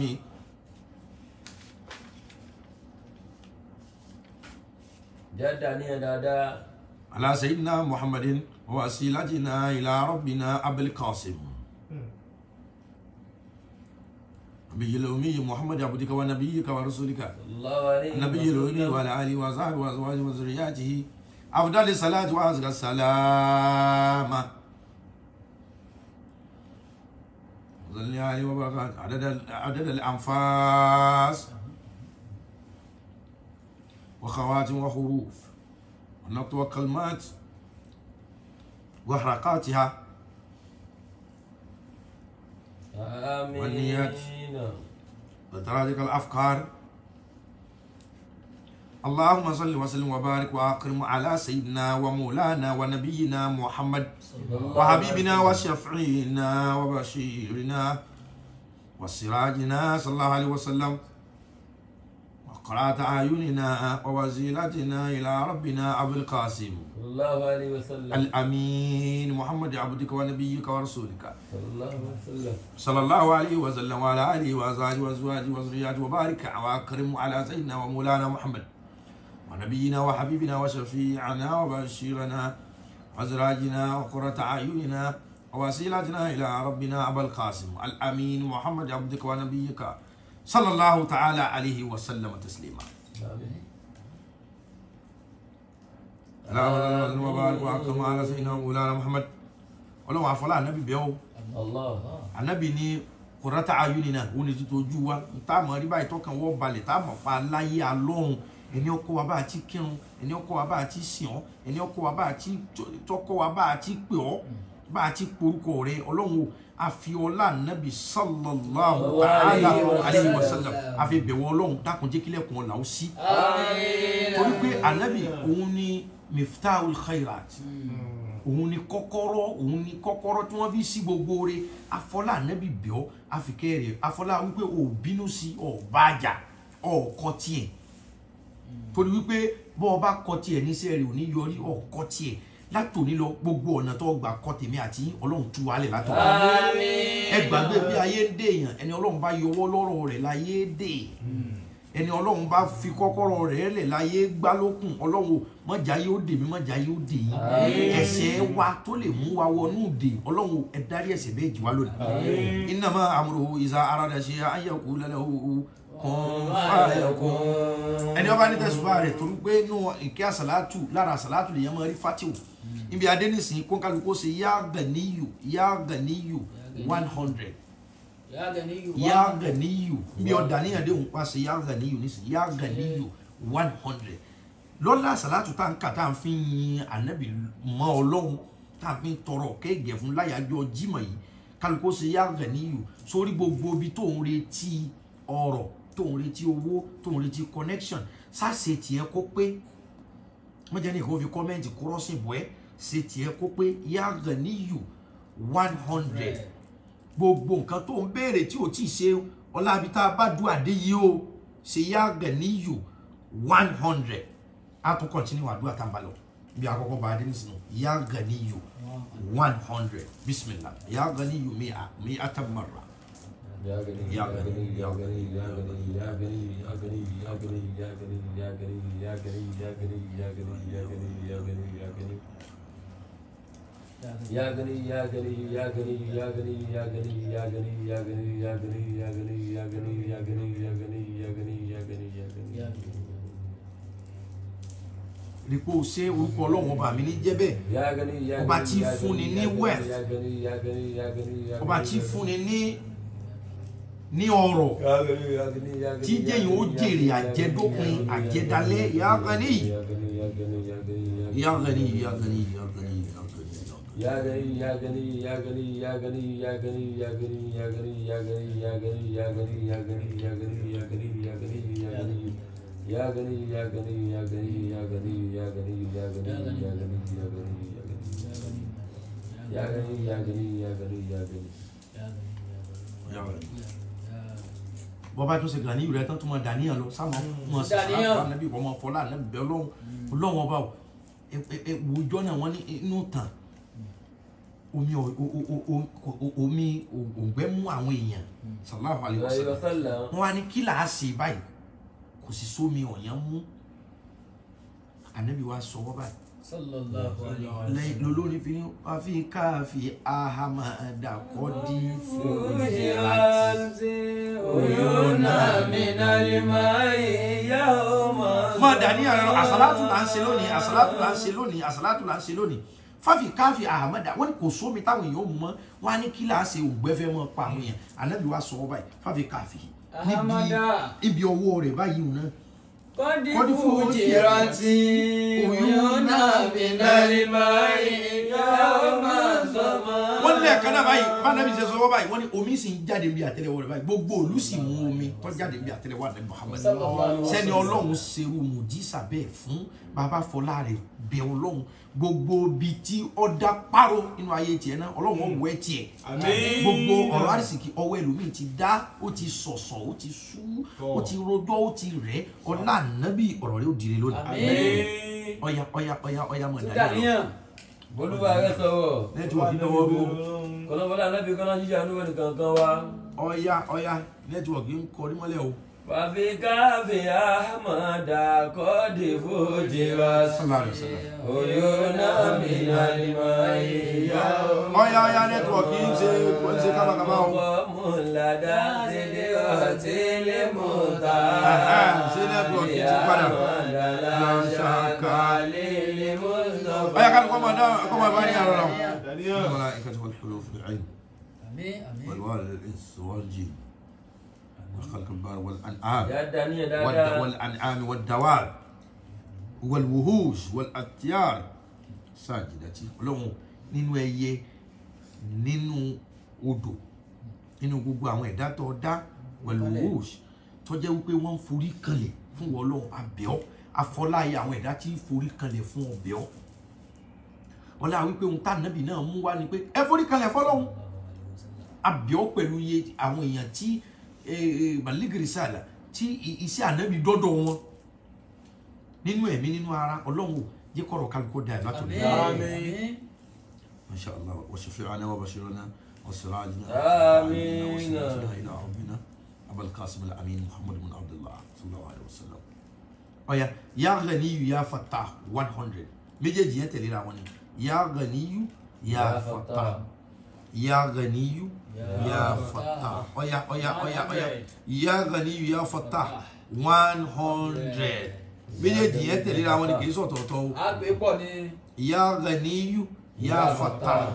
جداني دادا على سيدنا محمد ووسيلتنا إلى ربنا أبي القاسم نبي الأمي محمد عبدك ونبيك ورسولك الله عليه النبي الأمي وعلى آله وصحبه وأزواجه وذرياته أفضل الصلاة وأزكى السلام. صلى عليه وبركاته عدد عدد الأنفاس. وخواتم وحروف ونقط وكلمات وحركاتها. آمين. والنيات. وتراجع الأفكار. اللهم صل وسلم وبارك وأكرم على سيدنا ومولانا ونبينا محمد وحبيبنا وشفيعنا وبشيرنا وسراجنا صلى الله عليه وسلم. وقرات أعيننا ووسيلتنا إلى ربنا أبو القاسم. الله عليه وسلم. الأمين محمد عبدك ونبيك ورسولك. صلى الله عليه وسلم. صلى الله عليه وسلم وعلى آله وأزواجه وأزواجه وذرياته وبارك وأكرم على سيدنا ومولانا محمد. ونبينا وحبيبنا وشفيعنا وبشيرنا وأزواجنا وقرة أعيننا ووسيلتنا إلى ربنا أبا القاسم الأمين محمد عبدك ونبيك صلى الله تعالى عليه وسلم تسليما. اللهم وبارك وأكرم على سيدنا مولانا محمد. ولو عفوا النبي بيو. Allah. anabi ní kòrátà ayúnina òun ni tuntun ojú wa tá a mọ̀ rí báyìí tọkàn wọ́ balẹ̀ tá a mọ̀ pa láyé alọ́run ẹni ọkọ wa bá a ti kírun ẹni ọkọ wa bá a ti sìn ọ́ ẹni ọkọ wa bá a ti tọkọ wa bá a ti pè ọ́ bá a ti porúkọ rẹ ọlọ́run o àfi ọlá anabi sallallahu ta'ala alayhi wa sallam. Àfi bẹ̀wọ̀ ọlọ́run dákun jẹ́ kílẹ̀ kún ọ̀la ó sí. Torí pé anabi òun ni miftahul khairat òun ni kọ́kọ́rọ́ òun ni kọ́kọ́rọ́ tí wọ́n fi sí gbogbo rẹ̀. Afọlá anabi bíọ́ àfikẹ́ rẹ̀ afọlá wípé ò bínú sí ọ̀ bájà ọ̀ kọ́ tiẹ̀ torí wípé bọ́ ọ bá kọ́ tiẹ̀ níṣẹ́ rẹ̀ ò ní yọrí ọ̀ kọ́ tiẹ̀. Látòní lọ gbogbo ọ̀nà tó gbà kọ́ tèmi àti ọlọ́run tú wálẹ̀ látọ̀ ẹ gbàgbé bí ayé dè èèyàn ẹni ọlọ́run bá yọwọ́ lọ́rọ̀ rẹ̀ láyé dè. Ẹni ọlọ́run bá fi kọ́kọ́rọ́ rẹ̀ lẹ̀ láyé gbá lókun ọlọ́run mọ̀já yóò dè mí mọ̀já yóò dè yín. Ẹ̀ṣẹ̀ wa tó lè mú wa wọnú dè ọlọ́run ẹ dárí ẹ̀ṣẹ̀ bẹ́ẹ̀ jì wá lónìí. Innama amruhu iza arada shay'an an yaqula lahu kun fayakun ẹni ọba ní tẹ̀sùbá rẹ̀ torí pé inú ìkẹ́ àsàlátù lára àsàlátù lèyàn máa rí fatihu. Ibi adé nísìnyí kó kálukó ṣe yá ganiyu yá ganiyu one hundred. Ya Ganiyu. yá ganiyu bí ọ̀dà níyàn dé òun pa ṣe yá ganiyu nísìnyí. Yá ganiyu one hundred. Lọ́lá àsàlátù tá n kà tá n fi yin ànábì mọ́ ọlọ́run tá n fi tọrọ kéègẹ̀ fún láyàjọ́ jímọ̀ yìí kálukó ṣe yá ganiyu sórí gbogbo ibi tó ń retí ọrọ̀ tó ń retí owó tó ń retí connection sáṣe tiẹ̀ kó pé. Wọ́n jẹ́ ní ìkó fi kọ́mẹ́ǹtì kúrọ́sì bọ́ ẹ́. Ṣe tiẹ̀ kó pé yá ganiyu one hundred. Gbogbo nǹkan tó ń béèrè tí ò tí ì ṣe ọlábi tá a bá du àdé yìí o. Ṣe yá ganiyu one hundred. A tún kọ́ntínú àdúrà tá a bá lọ. Bí àkọ́kọ́ bá a dé nísìnyí yá ganiyu one hundred. bisimilah yá ganiyu mi a mi a ta mara. Ya gani, ya gani, ya gani, ya gani, ya gani, ya gani, ya gani, ya gani, ya gani, ya gani, ya gani, ya gani, ya gani, ya gani, ya gani. Ya gani, ya gani, ya gani, ya gani, ya gani, ya gani, ya gani, ya gani, ya gani, ya gani, ya gani, ya gani, ya gani, ya gani, ya gani. rí pé o ṣe orúkọ ọlọ́run ọba mi ní jẹ́ bẹ́ẹ̀ Ya gani, ya Ọba tí ya fúnni gani, ní wealth. ọba tí ya gani. fúnni ní ní ọrọ̀ Ya gani, ya gani, ya gani, tí ya jẹ́yìn ó gani, ya jèrè gani, ya gani, àjẹdópin ya gani, àjẹdálẹ́ ya yá gani, gani ya gani, ya gani, ya gani, ya gani. yá gani yá gani yá gani yá gani yá gani. Ya gani, ya gani, ya gani, ya gani, ya gani, ya gani, ya gani, ya gani, ya gani, ya gani, ya gani, ya gani, ya gani, ya gani, ya gani. Ya gani, ya gani, ya gani, ya gani, ya gani, ya gani, ya gani, ya gani, bọ́bá tó ṣe gàníyù rẹ tán tó máa dàníyàn lọ. Sáwọn mọ̀ sí Dàníyàn. sáà nàbí ọmọ fọlá nàbí bẹ́ẹ̀ ọlọ́run. Ọlọ́run ọba o. Wùjọ́ náà wọ́n ní inú tàn. Omi omi ògbẹ́ mú àwọn èèyàn. Sallallahu alaihi wasallam. sallam. wọ́n wá ní kí là á ṣe báyìí? Kò sí sómi ọ̀yàn mú. Ànábì wa sọ wọ́n báyìí Lolórí fi ní wá fi káàfi ahamada kọ́dí fún ìrántí. Uyuna minal ma'i yawma mọ dani àrùn àsálàtù là ń ṣe lónìí àsálàtù là ń ṣe lónìí àsálàtù là ń ṣe lónìí. Fáfi káfí ahamada wọn ni kò sómi táwọn èèyàn mọ. Wọn á ní kí ṣe ògbẹ́fẹ́ mọ́ pa àwọn èèyàn. Ànábì wa sọ wọ́n báyìí fáfi káfí níbi ibi ọwọ́ rẹ̀ báyìí náà kọ́dí fún ojì rántí òun náà bí náà lè máa wọ́n ní ẹ̀ka náà báyìí bánabi ṣe sọ́wọ́ báyìí wọ́n ní omi sì ń jáde bí àtẹ́lẹwọ́ rẹ̀ báyìí. Gbogbo olú sì mú omi tó jáde bí àtẹ́lẹwọ́ àdé Muhammad. Sẹ́ni ọlọ́run ṣerú mùjísà bẹ́ẹ̀ fún bàbá fọlá rẹ̀ bẹ̀ ọlọ́run. Gbogbo ibi tí ọ̀dà páró nínú ayé tiẹ̀ náà ọlọ́run ọ̀wọ́ ẹ̀ tiẹ̀. Gbogbo ọ̀rọ̀ àrísìkí ọwọ́ ẹlòmíì ti dá ó ti sọ̀sọ̀ ó ti sú ó ti rojọ́ ó ti rẹ̀. Ọlá nàbí ọ̀rọ̀ rẹ̀ ó dire lónìí. Àmín. ọ̀ya ọ̀ya ọ̀ya ọ̀ya mọ̀ dáadáa olúwa rẹ sọ̀rọ̀ nẹ́tíwọ̀kì náà wọ́n rú. kọ́nọ́bọ́lá alábì kan náà ṣíṣe àánúwẹ̀ nìkan kan wá. ọ̀ya ọ̀ya nẹ́tíwọ̀kì ń kọrí mọ́lẹ̀ o. Fàfi káfí Ahmada kọ́dé fòjì wá sí oyó náà mi nàlímọ̀ ìyá o. Ọ̀ya ọ̀ya nẹ́tíwọ̀kì ń ṣe ń ṣe kábàkábà o. Ọkọ̀ mú ladà sílé ọtí lé mú ta. Ṣé nẹ́tíwọ̀kì ti padà? Ìyá Ahmada kálí mọ̀tà. ọ̀ya kálí kọ́ máa dá kọ́ máa bá ní àrọ̀ lọ. Daniel. الملائكة والحلوف العلم àmín àmín والوالد الإنس والجن والخلق البار والأنعام Yá Daniel والد- dáadáa. والأنعام والدواب والوحوش والأطيار ساجدة Ọlọ́run nínú ẹyẹ nínú odò nínú gbogbo àwọn ẹ̀dá tó dá والوحوش tó jẹ́ wípé wọ́n ń forí kanlẹ̀ fún wọn Ọlọ́run abẹ́ọ́ afọláyé àwọn ẹ̀dá tí ń forí kanlẹ̀ fún ọbẹ̀ọ́ ọlá wípé ohun tá nàbì náà mú wá ni pé ẹ forí kanlẹ̀ fọlọ́run abẹ́ọ́ pẹ̀lú iye àwọn èèyàn tí baligiri sàlà tí iṣẹ́ ànábì dọ́dọ̀ wọn nínú ẹ̀mí nínú ara ọlọ́run ò jẹ́ kọ́rọ̀ kálukú da ẹ̀ látọ̀ ní. àmín masha allah wa shafi'ana wa bashirana wa sirajina Amin. wa wasilatuna ila rabbina abul qasim al amin muhammad bin abdullah sallallahu alaihi wa sallam. ọ̀ya ya ghaniyu ya one hundred méjèèjì yẹn tẹ̀lé ra wọn ni ya ghaniyu ya fatah. Ya ghaniyu ya fatah. Ọ̀ya ọ̀ya ọ̀ya ọ̀ya ya ghaniyu ya fatah. One hundred. Méjèèjì yẹn tẹ̀lé ra wọn ni kì í sọ̀tọ̀ọ̀tọ̀ o. Ya ghaniyu ya Ya fatah. Fattah.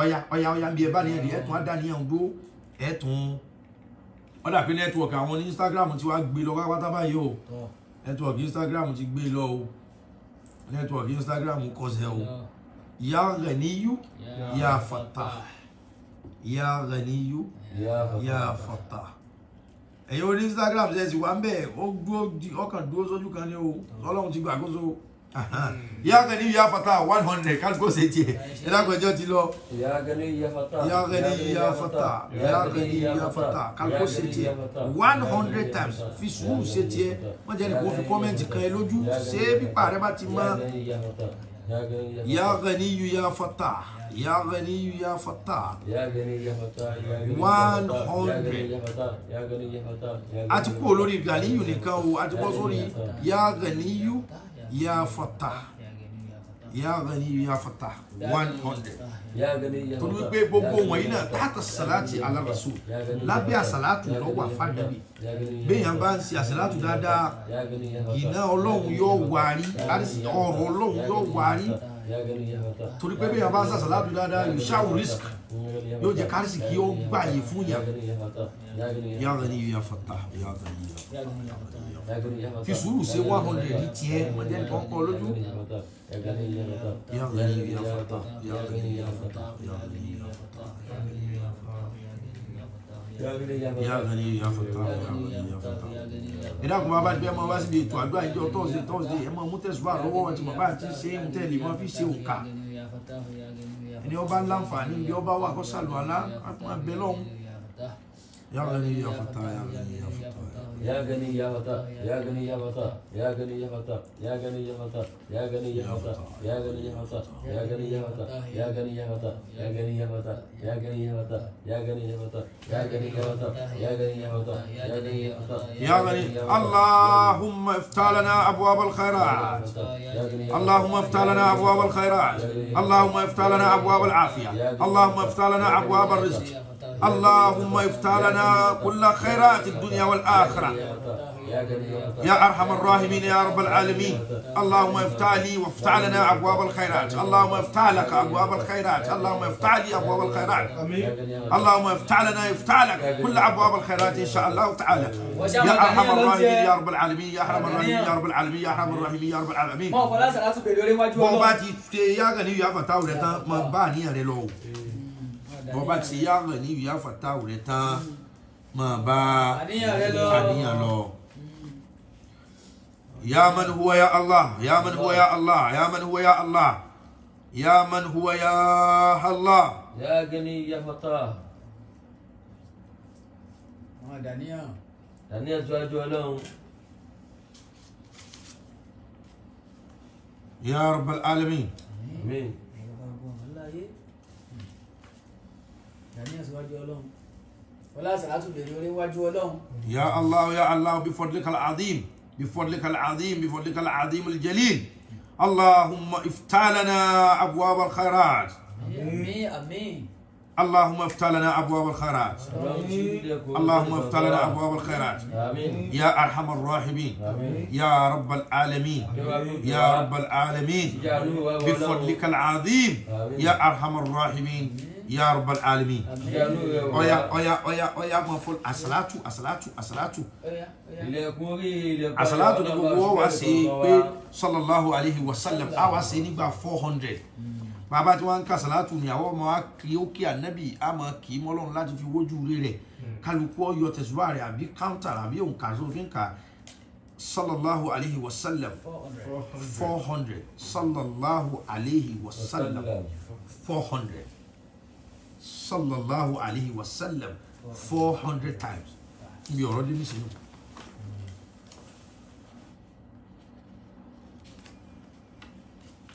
ọ̀ya ọ̀ya ọ̀ya bí ẹ bá nìyẹn rí ẹ tún á dá níyẹn dó ẹ tún. Ó dà pé nẹ́tíwọ̀kì àwọn ní instagram ti wá gbé lọ pátápátá báyìí o. Nẹ́tíwọ̀kì instagram ti gbé lọ o. Nẹ́tíwọ̀kì instagram kọsẹ̀ o ya ghaniyu ya fatah. Ya ghaniyu ya fatah. Ẹ̀yin orí instagram ṣe ti wà ń bẹ̀? Ó dúró di- ọkàn dúró sójú kan ní o. Ọlọ́run ti gbàgbóso ya ghaniyu ya fatah one hundred. Kálukó ṣe tiẹ̀. Ẹ dákọjọ́ ti lọ. Ya gani ya fata. ya ghaniyu ya fatah. Ya ghaniyu ya fatah. Kálukó ṣe tiẹ̀. One hundred times. Fi sùúrù ṣe tiẹ̀. Wọ́n jẹ́ nìkan fi kọ́mẹ́ǹtì kan ẹ lójú. Ṣé pípa rẹ bá ti mọ́ يا غني يا فتاح يا غني يا فتاح يا غني يا فتاح يا غني يا فتاح àti kúrò lórí gàníyù يا غني يا فتاح ya ghani ya fatah 100 torí wípé gbogbo wọ̀nyí náà tààtà sàláàtì ala rasul. Lábẹ́ àsàláàtù lọ́wọ́ àfàdàbí béèyàn bá ń ṣe àsàláàtù dáadáa ìná ọlọ́run yóò wárí. Ọ̀rọ̀ ọlọ́run yóò wárí torí pé bí yàrá bá ń sàṣà láàdúrà dáadáa yóò ṣáà risk. Yóò jẹ kárísì kí ó gbààyè fún yà yà gani yà fata yà gani yà fata fi sùúrù ṣe one hundred tiẹ mọdé nǹkan kọ lójú. Yà gani yà fata yà gani yà fata yà gani yà fata yà gani yà fata yà fata ẹ̀dá kò máa bá dìbẹ́ máa wá síbi ètò àdúrà ìjọ tọ́sí tọ́sí ẹ̀ máa mú tẹ̀síwá lọ́wọ́ àti bàbá àti ṣe ń tẹ̀lé máa fi ṣe òkà ẹni ọba ńlá ńfààní ibi ọba wà kó sàlùwàlá á máa. يا غني يا فتى يا غني يا فتى يا غني يا فتى يا غني يا فتى يا غني يا فتى يا غني يا فتى يا غني يا فتى يا غني يا فتى يا غني يا فتى يا غني يا فتى يا غني يا فتى يا غني يا فتى يا غني يا فتى يا غني يا فتى يا غني يا فتى يا غني يا فتى يا غني اللهم افتح لنا ابواب الخيرات اللهم افتح لنا ابواب الخيرات اللهم افتح لنا ابواب العافيه اللهم افتح لنا ابواب الرزق اللهم افتح لنا كل خيرات الدنيا والآخرة. يا أرحم الراحمين يا رب العالمين. اللهم افتح لي وافتح لنا أبواب الخيرات. اللهم افتح لك أبواب الخيرات. اللهم افتح لي أبواب الخيرات. اللهم افتح لنا افتح لك كل أبواب الخيرات إن شاء الله تعالى. يا أرحم الراحمين يا رب العالمين. يا أرحم الراحمين يا رب العالمين. يا أرحم الراحمين يا رب العالمين. Bọ́n bá ti ṣe yáàgàn ní ìyá fàtàwù rẹ tán máa bá àníyàn rẹ lọ o bọ́n bá ti ṣe yáàgàn ní ìyá fàtàwù rẹ tán máa bá Àníyàn rẹ lọ. يا من هو يا الله يا من هو يا الله يا من هو يا الله يا من هو يا الله gani ya fata. wọn dàníyàn Dani aṣáájú ọlọ́run. يا رب العالمين Àmín. Síwájú ọlọ́run. Wọ́n láti ọlọ́run. يا الله يا الله بفضلك العظيم بفضلك العظيم بفضلك العظيم الجليل اللهم افتح لنا ابواب الخيرات àmín àmín. اللهم افتح لنا ابواب الخيرات اللهم افتح لنا ابواب الخيرات آمين يا ارحم الراحمين يا رب العالمين يا رب العالمين بفضلك العظيم يا ارحم الراحمين ya rabbal alamin. Oya oya oya oya mo fún asalatu asalatu asalatu asalatu ni gbogbo wa ṣe pé sallallahu alayhi wa sallam a wa ṣe nígbà four hundred. Bàbá tí wọn ń ka asalatu ni àwọn ọmọ wa kì í ó kí anabi a máa kì í mọlọrun láti fi wójú rẹ rẹ kálukú ọyọ tẹsíwá rẹ àbí káńtà àbí òǹkà sófin kà sallallahu alayhi wa sallam 400 sallallahu alayhi wa sallam 400 sallallahu alayhi wa sallam 400 times. We already miss him.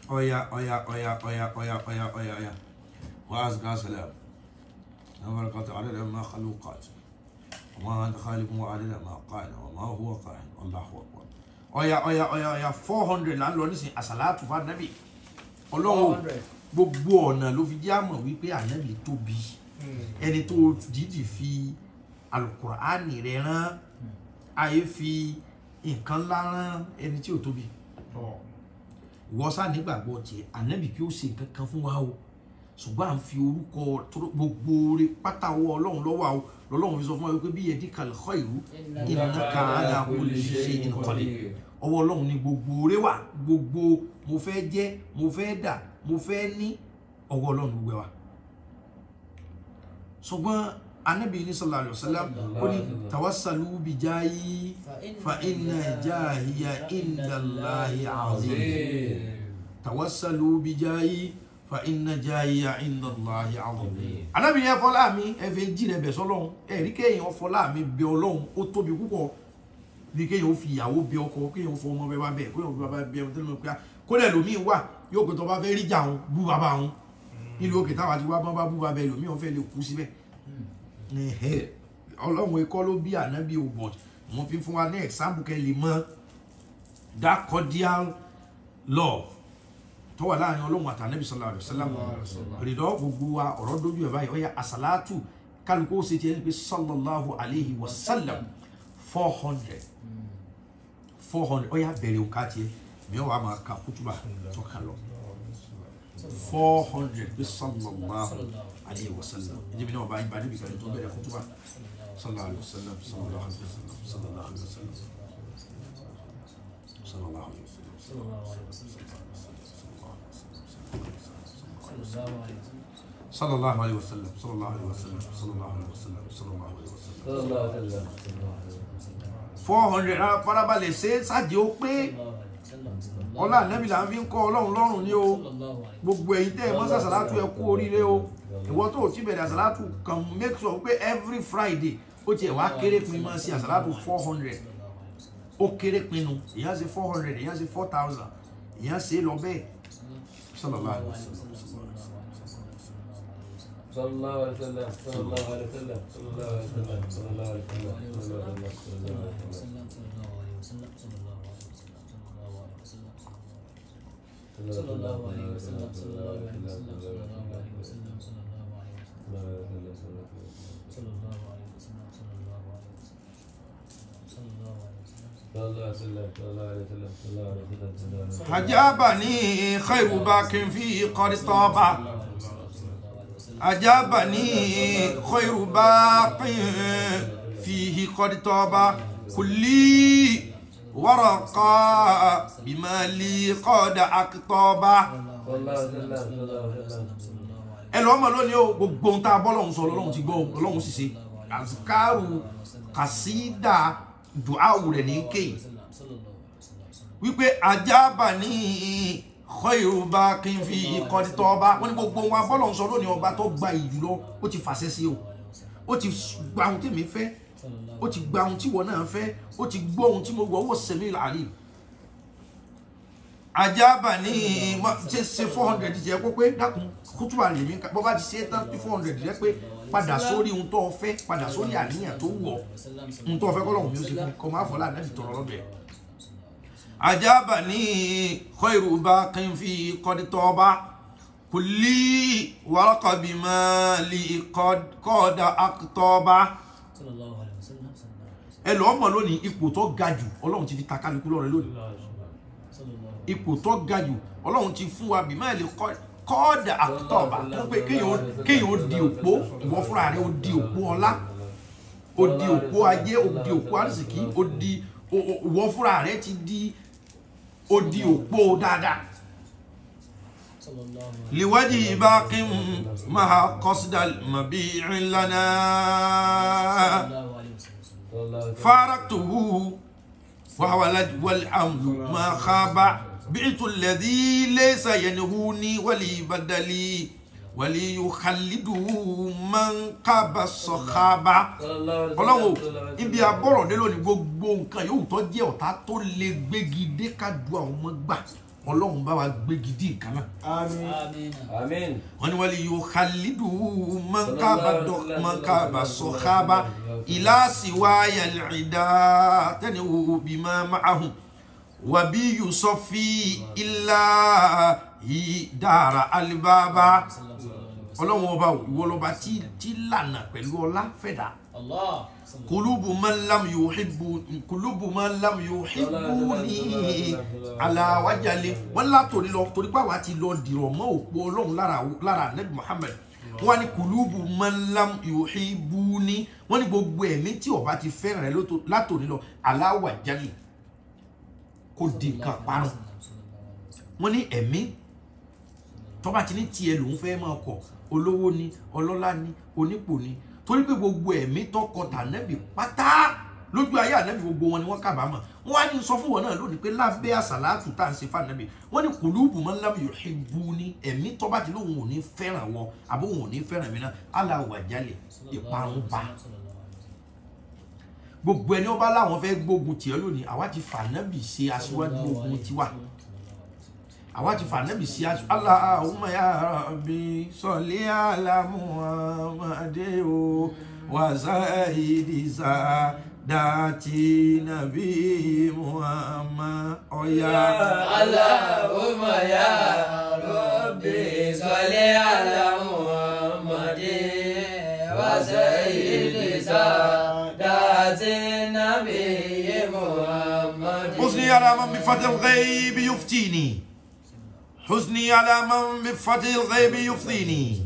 Oya, oya, oya, oya, oya, oya, oya, oya. وأزكى سلام. وبركات عدد ما خلوقات. وما أنت خالق وعدد Allah huwa وما Oh yeah, oh yeah, Oya, oya, oya, oya, 400 landlords in Asalatu Nabi. Ọlọ́run. 400. Gbogbo ọ̀nà ló fi jẹ́ àmọ̀ wípé ànábì tóbi. Ẹni tó dídì fi alukur'ani rẹ̀ rán ayé fi nǹkan ńlá rán ẹni tí ò tóbi. Ìwọ sá nígbàgbọ́ tiẹ̀ ànábì kí ó ṣe nǹkan kan fún wa o. Ṣùgbọ́n à ń fi orúkọ gbogbo oore pátá ọwọ́ ọlọ́run lọ́wọ́ o. Lọ́lọ́run fi sọ fún wa wípé bí yẹdi kàlùkọ́ ìlú innaka ala kulli shay'in qadir. Ọwọ́ ọlọ́run ni gbogbo oore wà. Gbogbo mo fẹ́ jẹ́ mo fẹ́ dà mo fẹ́ ní ọwọ́ ọlọ́run gbogbo wà ṣùgbọ́n anabi ní sallallahu alaihi wasallam ó ní tawassalu bi jayi fa inna jahiya inda Allahi azim. Tawassalu bi jayi fa inna jahiya inda Allahi azim. Anabi ní ẹ fọlá mi ẹ fẹ́ jí rẹ bẹ̀ sọ́lọ́run. Ẹ rí kéèyàn fọlá mi bẹ̀ ọlọ́run ó tóbi púpọ̀. Kéèyàn ó fi ìyàwó bẹ̀ ọkọ kéèyàn ó fọ ọmọ bẹ̀ bá bẹ̀ kéèyàn ó fi bàbá bẹ̀ ọmọ pé kódà ẹlòmíín wà yóò pé tó bá fẹ́ rí jà òun bú bàbá òun. Nílùú òkè táwa ti wá bá bá bú bàbá ẹlòmíín ó fẹ́ lè kú síbẹ̀. Ọlọ́run ikọ́ ló bí ànábì òbọ̀t mo fi fún wa ní example kẹ́ lè mọ that cordial love tó wà láàárín ọlọ́run àti ànábì sallallahu alaihi wasallam. Rìdọ́ gbogbo wa ọ̀rọ̀ dojú ẹ̀ báyìí ọ̀yà àsàlátù kálukú ó ṣe tiẹ̀ ní pé sallallahu alaihi wasallam four hundred. Four hundred ọ̀yà bẹ̀rẹ̀ òǹkà tiẹ̀ صلى الله عليه وسلم صلى الله عليه وسلم صلى الله عليه وسلم صلى الله عليه وسلم صلى الله عليه وسلم صلى الله عليه وسلم صلى الله عليه وسلم 400 ọlá ànẹ́bí là ń fi ń kọ́ ọlọ́run lọ́rùn ní o. Gbogbo ẹ̀yin tẹ́ ẹ mọ́ sàṣàlátù ẹ kú oríire o. Ìwọ tó o ti bẹ̀rẹ̀ àṣàlátù kàn make sure pé every Friday ó tiẹ̀ wá kéré pin máa ṣe àṣàlátù four hundred. Ó kéré pinnu ìyá ṣe four hundred ìyá ṣe four thousand. Ìyá ṣe lọ bẹ́ẹ̀. Sallallahu alaihi wasallam sallallahu alaihi wasallam sallallahu alaihi wasallam sallallahu alaihi wasallam sallallahu alaihi wasallam. صلى الله عليه وسلم صلى الله عليه وسلم صلى الله عليه وسلم صلى الله عليه وسلم صلى الله عليه وسلم. صلى الله عليه وسلم صلى الله عليه وسلم عجبني خير باك في قرص طابع عجبني خير باق فيه قد طابع كلي wọ́rọ̀kọ́ بما لي akitọ́ba. ẹ lọ́ mọ̀ lónìí o gbogbo ohun tá a bọ́ lọ́hùn sọ lọ́hùn ti gbọ́ ọlọ́hùn sì ṣe. Àzùkárù kàsídà dùáwù rẹ̀ ní ké. Wípé kí n fi ìkọ́ni tọ́ba wọ́n ní gbogbo ohun abọ́lọ̀ ń sọ lónìí ọba tó gba ìjùlọ ó ti fàṣẹ sí o. Ó ti gba ohun tèmi fẹ́ ó ti gba ohun tí wọ́n náà fẹ́ ó ti gbọ́ ohun tí mo gbọ́ owó sẹ́mi làálì ajábà ní ṣe ṣe four hundred jẹ́ kó pé dákun kútùbà lèmi bọ́ bá ti ṣe tán four hundred jẹ́ pé padà sórí ohun tó fẹ́ padà sórí àníyàn tó wù ọ́ ohun tó fẹ́ kọ́ lọ́hùn mi ó sì fún kọ́ máa fọ́ láàánú ti tọrọ lọ́dọ̀ ẹ̀. ajábà ní khairu baqin fi qad taba kulli waraqabi ma li qad qada aqtaba sallallahu alaihi wasallam sallallahu ẹ lọ́ọ́ mọ̀ lónìí ipò tó ga jù ọlọ́run ti fi ta kálukú lọ́rẹ lónìí. Ipò tó ga jù ọlọ́run ti fún wa bí máa lè kọ́ kọ́ọ̀dà àtọ̀ọ̀bà tó pé kéèyàn ó di òpó ìwọ fúnra rẹ ó di òpó ọlá ó di òpó ayé ó di òpó àrísìkí ó di ìwọ fúnra rẹ ti di ó di òpó dáadáa. Liwaji baqin maha qasda mabi'in lana فارقته وهو لج والأمر ما خاب بعت الذي ليس ينهوني ولي بدلي ولي يخلده من قاب الصخابة nǹkan yóò tó jẹ́ ọ̀tá tó lè gbégi dé ká du àwọn ọmọ gbà ọlọ́run bá wa gbégi dé nǹkan náà Àmín. wọ́n ní wali yukhalidu man kaba dọ- man kaba sọ̀hábà ila siwaya al-ida taniwu bima ma'ahum wabi yusofi illa dara alibaba ọlọ́run ọba ìwọ lọ́ba tí lànà pẹ̀lú ọlá fẹ̀dá. Kulubu man lam yuhibbu kulubu man lam yuhibbuni ala wajali. Wọn látòrí lọ torí pé àwa ti lọ dìrọ̀ mọ́ òpó ọlọ́run lára lára nabi muhammed wọn ní kulubu man lam yuhibbuni. Wọn ní gbogbo ẹ̀mí tí bá ti fẹ́ràn rẹ látòrí lọ ala wajali. Kò di nǹkan parun. wọn ní ẹ̀mí tọ́ba ti ní tiẹ̀ lòún fẹ́ máa kọ̀ olówó ni ọlọ́lá ni onípò ni. Torí pé gbogbo ẹ̀mí tọkọ tànẹ́bì pátá lójú ayé ànẹ́bì gbogbo wọn ni wọ́n kábàámọ̀. Wọ́n á ní sọ fún wọn náà lónìí pé lábẹ́ àsàlátù tá à ń ṣe fànẹ́bì wọ́n ní kùlùbù man lam yuhibbuni ẹ̀mí tọ́ba ti lóun ò ní fẹ́ràn wọn àbó òun ò ní fẹ́ràn mi náà aláwàjálẹ̀ ìparun bá gbogbo ẹni ó bá láwọn fẹ́ gbógun tiẹ̀ lónìí àwa ti fànẹ́bì ṣe aṣíwájú ogun tiwa àwa ti fà nẹ́bì sí aṣọ Allahumma ya Rabbi salli ala Muhammadi o wa sayyidi sadati nabi Muhammad ọ̀yà. Allahumma ya Rabbi salli ala Muhammadin wa sayyidi sadati nabiyyi Muhammadin. حزني على من بفتح الغيب يفتيني حزني على من بفتح الغيب يفضيني.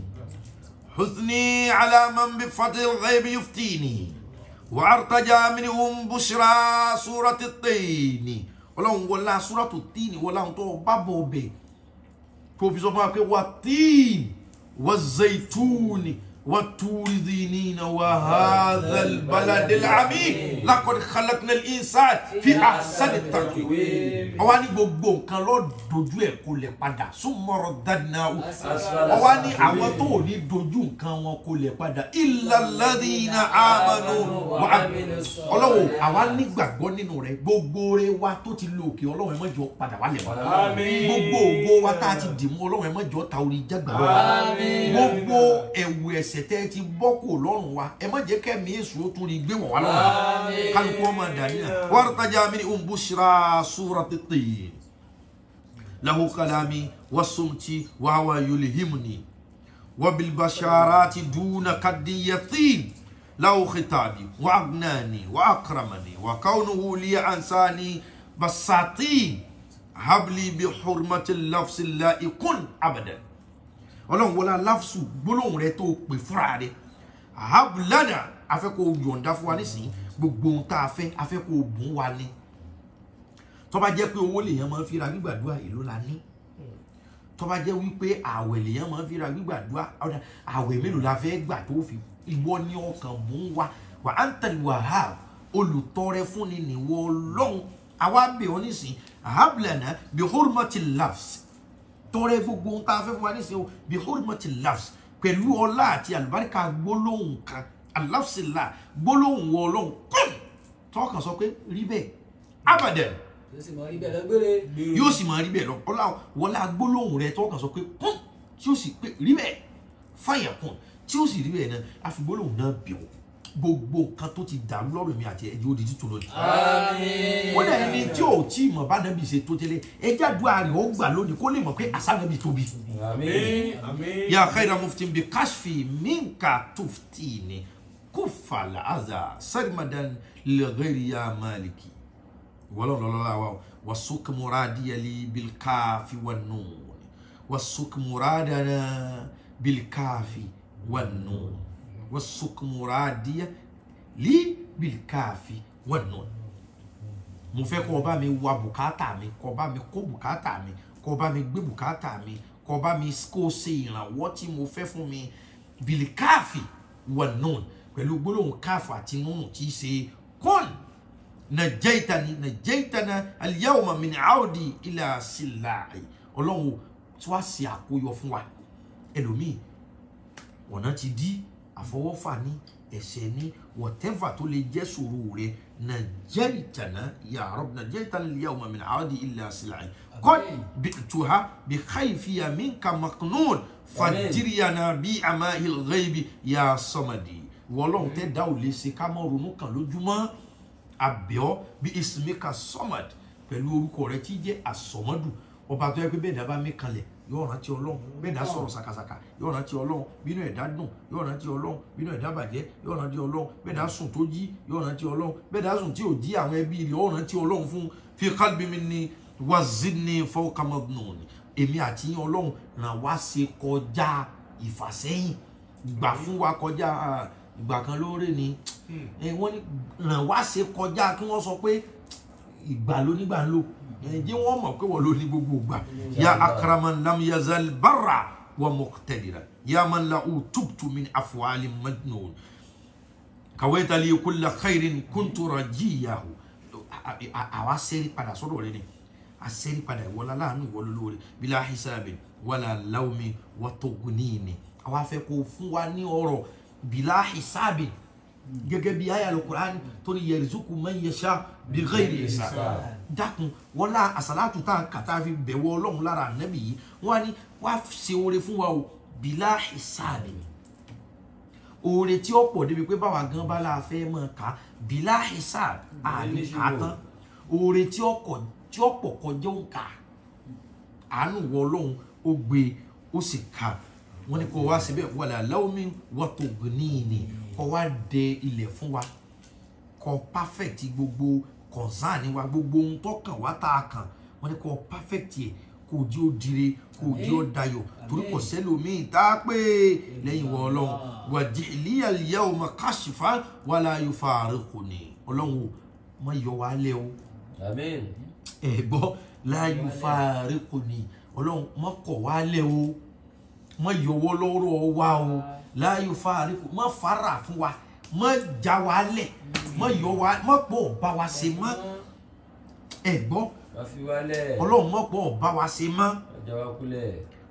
حزني على من بفتح الغيب يفتيني وأرتجى منهم بشرى سورة الطين. tó fi sọ fún wa pé wà tíìnì wà zaitúni wà túrìdìní wà hàdàl baladil amin lakọ̀dí khalaqna al-insan fi ahsani taqwim ọwọ́ ní gbogbo nǹkan lọ dojú ẹ̀ kó lẹ̀ padà. Súnmọ́rọ̀ dadnahu ọwọ́ ní àwọn tó ò ní dojú nǹkan wọn kó lẹ̀ padà amanu wa amilu ọlọ́wọ́ àwa nígbàgbọ́ nínú rẹ̀. Gbogbo rẹ̀ wa tó ti lo òkè ọlọ́wọ́ ẹ̀ mọ́jọ padà wálẹ̀ wá Àmín. gbogbo ògo wa tá a ti dì mú ọlọ́wọ́ ẹ̀ mọ́jọ ta orí lọ́wọ́. Àmín. gbogbo ẹ̀wù ẹ̀ṣẹ̀ tẹ́ ẹ ti bọ́ kò lọ́rùn wa ẹ má jẹ́ kẹ́mi èṣù ó tún rí gbé wọ̀ wá lọ́rùn Àmín. kálukú ọmọ dàníyàn wartaja minhum bushra surati tin lahu kalami wasumti wa huwa yulhimni وبالبشارات دون قد يطين له خطابي وأغناني وأكرمني وكونه لي أنساني بساطين هب لي بحرمة اللفظ لا يكون أبدا Ọlọ́run wọlé aláfsù gbólóhùn rẹ tó pè fúnra rẹ. Ahabulada afẹ́ kó yọ̀ǹda fún wa nísìnyí. Gbogbo ohun tá a fẹ́ afẹ́ kó bùn wa ní tó bá jẹ́ pé owó lèèyàn máa ń fi ra gbígbàdúrà èló la ní? Tó bá jẹ́ wípé àwẹ̀ lèèyàn máa ń fi ra gbígbàdúrà àwẹ̀ mélòó la fẹ́ gbà tó fi ìwọ ní ọkàn mú wa. Wà á ń tẹ̀lé wàhálà olùtọrẹ fúnni nìwọ ọlọ́run. Àwa bẹ̀ ọ́ nísìnyí. Hurmati lafs tọrẹ gbogbo ohun tá a fẹ́ fún wa nísìnyí o. Bi hurmati lafs pẹ̀lú ọlá àti àlùbáríkà gbólóhùn kan aláfsìlá gbólóhùn wọ ọlọ́run. Kún tọ́kàn sọ pé rí bẹ́ẹ̀. Abadan. Yóò sì mọ rí bẹ́ẹ̀ lọ́gbére yóò sì máa rí bẹ́ẹ̀ lọ. Ọlá wọlé agbólóhùn rẹ tó kàn sọ pé kún tí ó sì pé rí bẹ́ẹ̀. Fàyà kún tí ó sì rí bẹ́ẹ̀ náà àfigbólóhùn náà bì gbogbo nǹkan tó ti dàrú lọ́rùn mi àti ẹ̀jẹ̀ ó di títún lónìí àmín. kódà ẹni tí ò tí mọ̀ bá nàbì ṣe tó tẹ́lẹ̀ ẹjẹ́ àdúrà rẹ̀ ó gbà lónìí kó lè mọ̀ pé àṣà nàbì tóbi. àmín. àmín ya muftin bi kashfi minka tuftini kufa la'aza sarmadan laghairi ya maliki la wa wasuk muradi li bil kafi wan nun wasuk muradana bil kafi wan li bil kafi wan nun mo fẹ́ kó bá mi wa bùkátà mi kó bá mi kó bùkátà mi kó bá mi gbé bùkátà mi kó bá mi kó ṣe ìrànwọ́ tí mo fẹ́ fún mi. Wà nùn pẹ̀lú gbólóhùn káàfì àti nùn tí í ṣe kọ́n nàjẹ́ìtani nàjẹ́ìtana al-yawma min audi ila síláì ọlọ́run tí wàá ṣe àkóyọ fún wa. Ẹlòmíì ọ̀nà ti dí àfọwọ́fà ní ẹ̀ṣẹ̀ ní whatever tó lè jẹ́ ṣòro rẹ nàjẹ́ìtànà ya Rabb nàjẹ́ìtànà al-yawma min audi illa síláì qad bi'tuha bi khayfiya minka maqnun fàdíríyàna bí amahil ghaibi ya samadi. Wọlọ́run tẹ́ dá ò lè ṣe ká mọ́ ronú kan lójúmọ́. Àbẹ̀ọ́ bí ismika samad pẹ̀lú orúkọ rẹ tí jẹ́ àsọmọ́dù ọba tó yẹ pé bẹ́ẹ̀ dá bá mí kanlẹ̀ yóò rántí ọlọ́run bẹ́ẹ̀ dá sọ̀rọ̀ sàkàsàkà yóò rántí ọlọ́run. Bínú ẹ̀dá dùn yóò rántí ọlọ́run. Bínú ẹ̀dá bàjẹ́ yóò rántí ọlọ́run. Bẹ́ẹ̀ dá sùn tó jí yóò rántí ọlọ́run. Bẹ́ẹ̀ dá sùn tí ò jí àwọn ẹbí rẹ̀ yóò rántí ọlọ́run fún fi qalbi minni wazidni fawqa madnun. Èmi àti yín ọlọ́run ràn wá ṣe kọjá ìfàsẹ́yìn. Gbà fún wa kọjá ìgbà kan lóore ni. Wọ́n ní ràn wá ṣe kọjá kí wọ́n sọ pé ìgbà ló nígbà ń lò ẹ, jẹ́ wọ́n mọ̀ pé wọ́n ló ní gbogbo ìgbà. Ya akraman lam yazal barra wa muqtadira. Ya man la utubtu min afwali majnun. Kawaita li kulla khairin kuntu rajiyahu. Àwa sẹ́rí padà sọ́dọ̀ rẹ ni. A sẹ́rí padà ìwọlá láàánú ìwọlú lóore bila hisabin wala lawmi wa tugunini àwa fẹ́ kó fún wa ní ọrọ̀. Bila hisabin gẹ́gẹ́ bí ayé alukur'an tó ní yarzuqu man yasha bi ghairi hisab dákun wọlá àsàlátù tá a kàtà fi bẹ̀wọ̀ ọlọ́run lára ànábì yìí wọ́n á ní wàá ṣe oore fún wa o bila hisabin oore tí ó pọ̀ débi pé báwa gan bá la fẹ́ mọ̀ ká bílá hisab àní ká tán. Oore tí ó pọ̀ kọjá ó kà àánú wọ ọlọ́run ó gbé ó sì ka wọ́n ní kó wá síbẹ̀ wàlà láwùmí wọ́tò gbìnìyàn kó wá dẹ ilẹ̀ fún wa kó perfect gbogbo concern wa gbogbo ohun tó kàn wá tá a kàn. Wọ́n ní kó perfect yẹ kó jí ó dire kó jí ó dayọ̀ torí kò sẹ́lòmíì tá a pé lẹ́yìn wọ ọlọ́run. Wàjìlíyà yawma kashfa wàlà yufariquni. Ọlọ́run o má yọ wá lẹ́ o. Ẹ gbọ́ la yufariquni. Ọlọ́run má kọ̀ wá lẹ́ o. Má yọwọ́ lọ́rọ̀ wa o la yufariqu má fara fún wa má já wa lẹ̀ má yọ wa má pọ̀ bá wa ṣe mọ́ ẹ gbọ́. Ọlọ́run má pọ̀ bá wa ṣe mọ́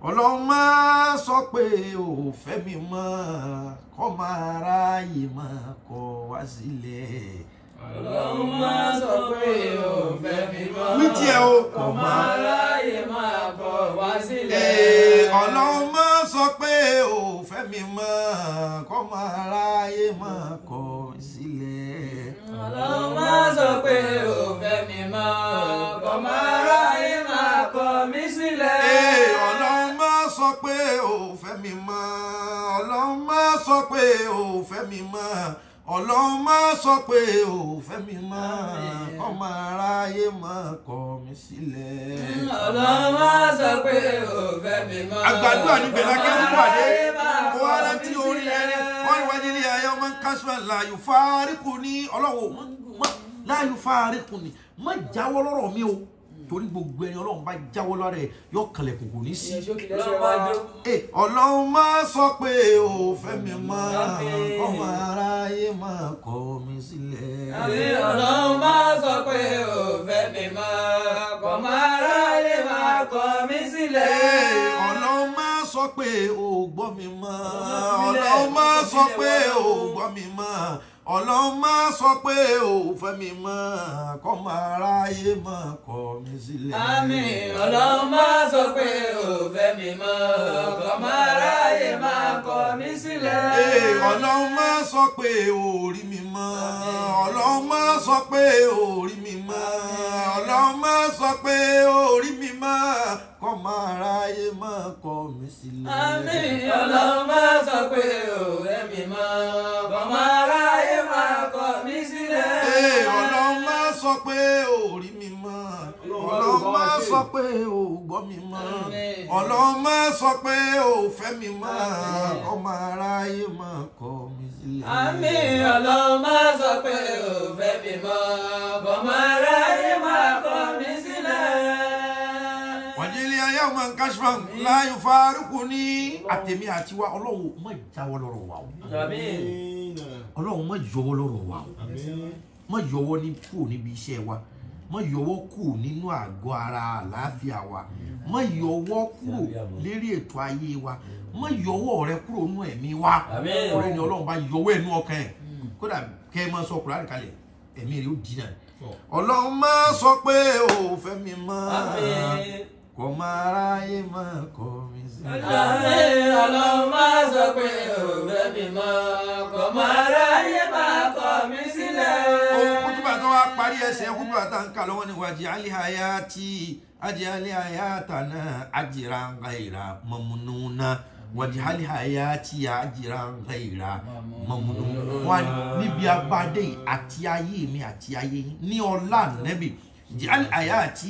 ọlọ́run máa sọ pé ò fẹ́ mi mọ́ kọ́ máa ráàyè máa kọ̀ wá sílẹ̀. Ọlọ́run máa sọ pé ò fẹ́ mi mọ́. wí tiẹ̀ o kọ̀ máa. wá sílẹ̀. Ọlọ́run máa sọ pé ò fẹ́ mi mọ́ kọ́ máa ráàyè máa kọ̀ sílẹ̀. ọlọ́run máa sọ pé ò fẹ́ mi mọ́. kọ̀ máa ráyé máa kọ̀ mí sílẹ̀. Ee, ọlọ́run máa sọ pé ò fẹ́ mi mọ́ ọlọ́run máa sọ pé mọ́ ọlọ́run máa sọ pé ò fẹ́ mi mọ́ kọ́ máa ráàyè máa kọ̀ mí sílẹ̀. ọlọ́run máa sọ pé ò fẹ́ mi mọ́. àgbàdo àníbẹ̀ pàdé. Aráyé máa kó kọ̀ wá láti orí ẹni wọ́n ní wájú ilé ayé ọmọ kásùn láàyò fáríkù ní ọlọ́wọ́ láàyò fáríkù ní má jáwọ́ lọ́rọ̀ mi o torí gbogbo ẹni ọlọ́run bá jáwọ́ lọ́rọ̀ ẹ̀ yọ kò ní sí. ọlọ́run máa sọ pé ò fẹ́ mi mọ́ ọmọ aráyé máa kọ̀ mí sílẹ̀. Ọlọ́run máa sọ pé ò fẹ́ mi mọ́. kọ̀ máa ráyè máa kọ̀ mí sílẹ̀. Ọlọ́run máa sọ pé ò gbọ́ mi mọ́ ọlọ́run máa sọ pé ò gbọ́ mi mọ́ ọlọ́run máa sọ pé ò fẹ́ mi mọ́ kọ́ máa ráyé mọ́ kọ́ mi sílẹ̀. Àmín. Ọlọ́run máa sọ pé ò fẹ́ mi mọ́ kọ́ máa ráyè máa kọ̀ mí sílẹ̀. Ee, ọlọ́run máa sọ pé ò rí mi mọ́. Ọlọ́run máa sọ pé ò rí mi mọ́. Ọlọ́run máa sọ pé ò rí mi mọ́ kọ́ máa ráyé mọ́ kọ́ mi sílẹ̀. Àmín ọlọ́run máa sọ pé fẹ́ mi mọ́ kọ́ máa ráyè máa kọ̀ mí sílẹ̀. Ọlọ́run máa sọ pé ò rí mi mọ́ ọlọ́run máa sọ pé ò gbọ́ mi mọ́ ọlọ́run máa sọ pé ò fẹ́ mi mọ́ kọ́ máa ráyé mọ́ kọ́ mi sílẹ̀. Àmín ọlọ́run máa sọ pé ò fẹ́ mi mọ́ kọ́ máa ráyè máa kọ̀ mí sílẹ̀. Wàjílì ayé ọmọ nkásífà láàyò fárúkú ní àtẹ̀mí àti wa ọlọ́run má jáwọ́ lọ́rọ̀ wa o. Ọlọ́run má yọwọ́ lọ́rọ̀ wa o. Má yọwọ́ ní kúrò níbi iṣẹ́ wa. Má yọwọ́ kúrò nínú àgọ́ ara àlàáfíà wa. Má yọwọ́ kúrò lérí ètò ayé wa. Má yọwọ́ rẹ kúrò nínú ẹ̀mí wa. Ọ̀rẹ́ ni ọlọ́run bá yọwọ́ ẹ̀nú ọkàn ẹ̀. Kódà kẹ́ ẹ máa sọ kúrò àdìkalẹ̀ ẹ̀mí rẹ ó dínà. Ọlọ́run má sọ pé ò fẹ́ mi mọ́ Àmín. kò máa kọ́ mi sí. Ọlọ́run máa sọ pé ò fẹ́ mi mọ́ kọ́ máa ráyè máa kọ̀ mí sílẹ̀. ohun kútùbà tó wá parí ẹsẹ̀ kútùbà tá n kà lọ́wọ́ ni wàjí alihaya tí ajì alihaya tànà àjìrà ńgáyìrà mọ̀múnúnà wàjí alihaya tí àjìrà ńgáyìrà mọ̀múnúnà wọn níbi abadé àti ayé mi àti ayé ní ọlá nẹ́bì jì alihaya tí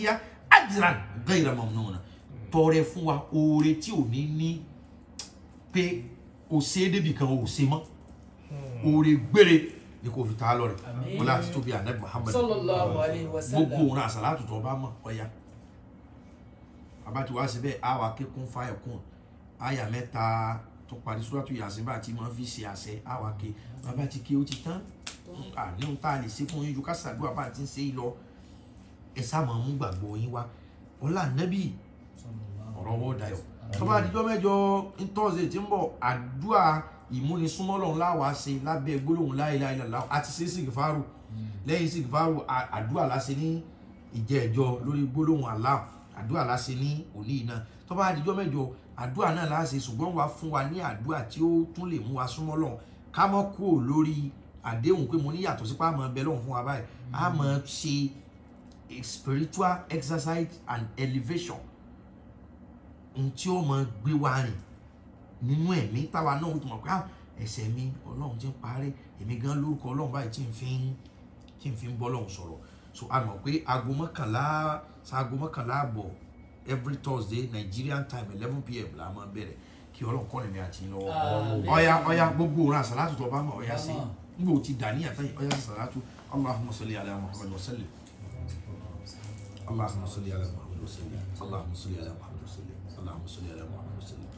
àjìrà ńgáyìrà mọ̀múnúnà tọrẹ fún wa oore tí ò ní ní pé o ṣe é débì kan o ṣe mọ́. Oore gbére ni kò fi ta lọ rẹ. Wọn láti tóbi wa sallam. gbogbo òun àṣàlátù tó bá mọ ọya. Abáti wá síbẹ̀ àwa kékun fáyọ̀ kún. Àyà mẹ́ta tó parí yàsìn bá ti máa fi ṣe àṣẹ àwa ké. Bàbá ti ké ó ti tán. Àníhun tá a lè ṣe fún yín ju ká ṣàdúrà bá ti ń ṣe é lọ ẹ sá máa mú gbàgbọ́ yín wá ọlá nẹ́bí ọ̀rọ̀ dayọ̀ tó bá dijọ́ mẹ́jọ ntọ́sẹ̀ tí ń bọ̀ àdúrà ìmúnisúnmọ́ lọ́hùn láwa ṣe lábẹ́ gbólóhùn illallah. Àti ṣe sìgìfàrù lẹ́yìn sìgìfàrù àdúrà la ṣe ní ìjẹ́ẹ̀jọ lórí gbólóhùn Allah. Àdúrà la ṣe ní òní iná. Tó bá mẹ́jọ àdúrà náà la ṣe ṣùgbọ́n wàá fún wa ní àdúrà tí ó tún lè mú wa súnmọ́ lọ́hùn ká mọ́ kúrò lórí àdéhùn pé mo ní yàtọ̀ sípò àmọ́ bẹ lọ́hùn fún wa báyìí. A máa ṣe spiritual exercise and elevation. Ohun tí ó máa gbé wa rìn nínú ẹ̀mí táwa náà ó ti mọ̀ pé ah, ẹ̀ṣẹ̀ mi ọlọ́run ti ń parẹ́ èmi gan lórúkọ ọlọ́run báyìí tí n fi ń tí n fi ń bọ́ ọlọ́run sọ̀rọ̀. So a mọ̀ pé aago mọ́kànlá aago mọ́kànlá àbọ̀ every thursday nigerian time eleven pm la máa bẹ̀rẹ̀ kí ọlọ́run kọ́ ẹ̀mí àti Àmín. ọ̀ya ọ̀ya gbogbo òun àṣàlátù tó bá mọ̀ ọ̀ya sí. Nígbà tí dàníyàn tán ọ̀ya sí àṣàlátù allahumma salli ala muhammad wa sallim اللهم صل على محمد وسلم اللهم صل على محمد وسلم اللهم صل على محمد وسلم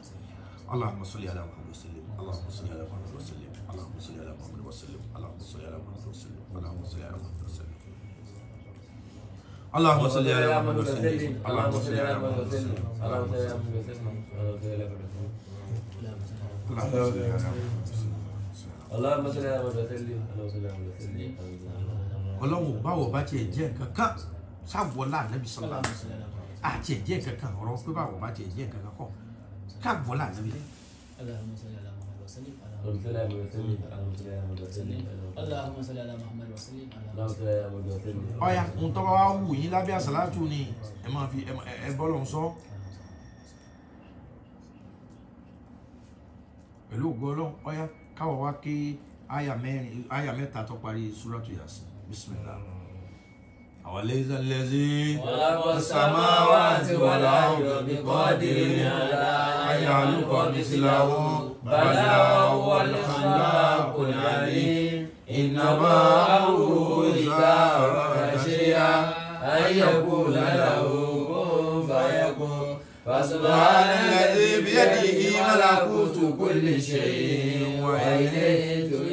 اللهم صل على محمد وسلم اللهم صل على محمد وسلم اللهم صل على محمد وسلم اللهم صل على محمد وسلم اللهم صل على محمد وسلم اللهم صل على محمد وسلم اللهم صل على محمد وسلم اللهم صل على محمد وسلم اللهم صل على محمد وسلم اللهم صل على محمد وسلم اللهم صل على محمد وسلم ọlọ́run báwo bá tiẹ̀ jẹ́ nǹkan kan sáwọlá anabi sọlá àjẹjẹ kankan ọ̀rọ̀ pé báwo bá jẹjẹ kankan kọ káwọlá anabi. ọ̀ya ń tọ́ wa wù yín lábẹ́ àsálàtù ni ẹ máa fi ẹ bọ́lọ̀ ń sọ. pẹ̀lú ògo ọlọ́run ọ̀ya káwọ̀ wá ké àyà mẹ́ta tó parí súrátù Yásìn bísímilà. أوليس الذي خلق السماوات والأرض بقادر على أن يخلق مثلهم بلى وهو الخلاق العليم. إنما أمره إذا أراد شيئا أن يقول له كن فيكون. فسبحان الذي بيده ملكوت كل شيء وإليه ترجعون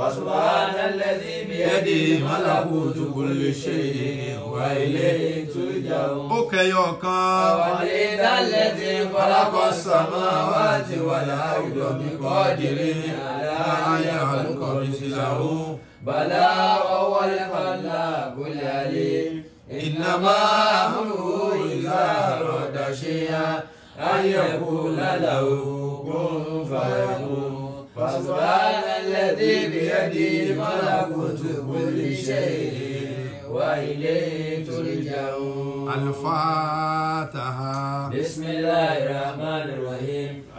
فسبحان الذي بيده ملكوت كل شيء وإليه ترجعون ó kẹyọ kan ولد الذي خلق السماوات والأرض بقادر على أن يخلق مثله بلى وهو الخلاق العليم إنما أمره إذا أراد شيئا أن يقول له كن فيكون فسبحان الذي بيده ملكوت كل شيء وإليه ترجعون. alifataha بسم الله الرحمن الرحيم.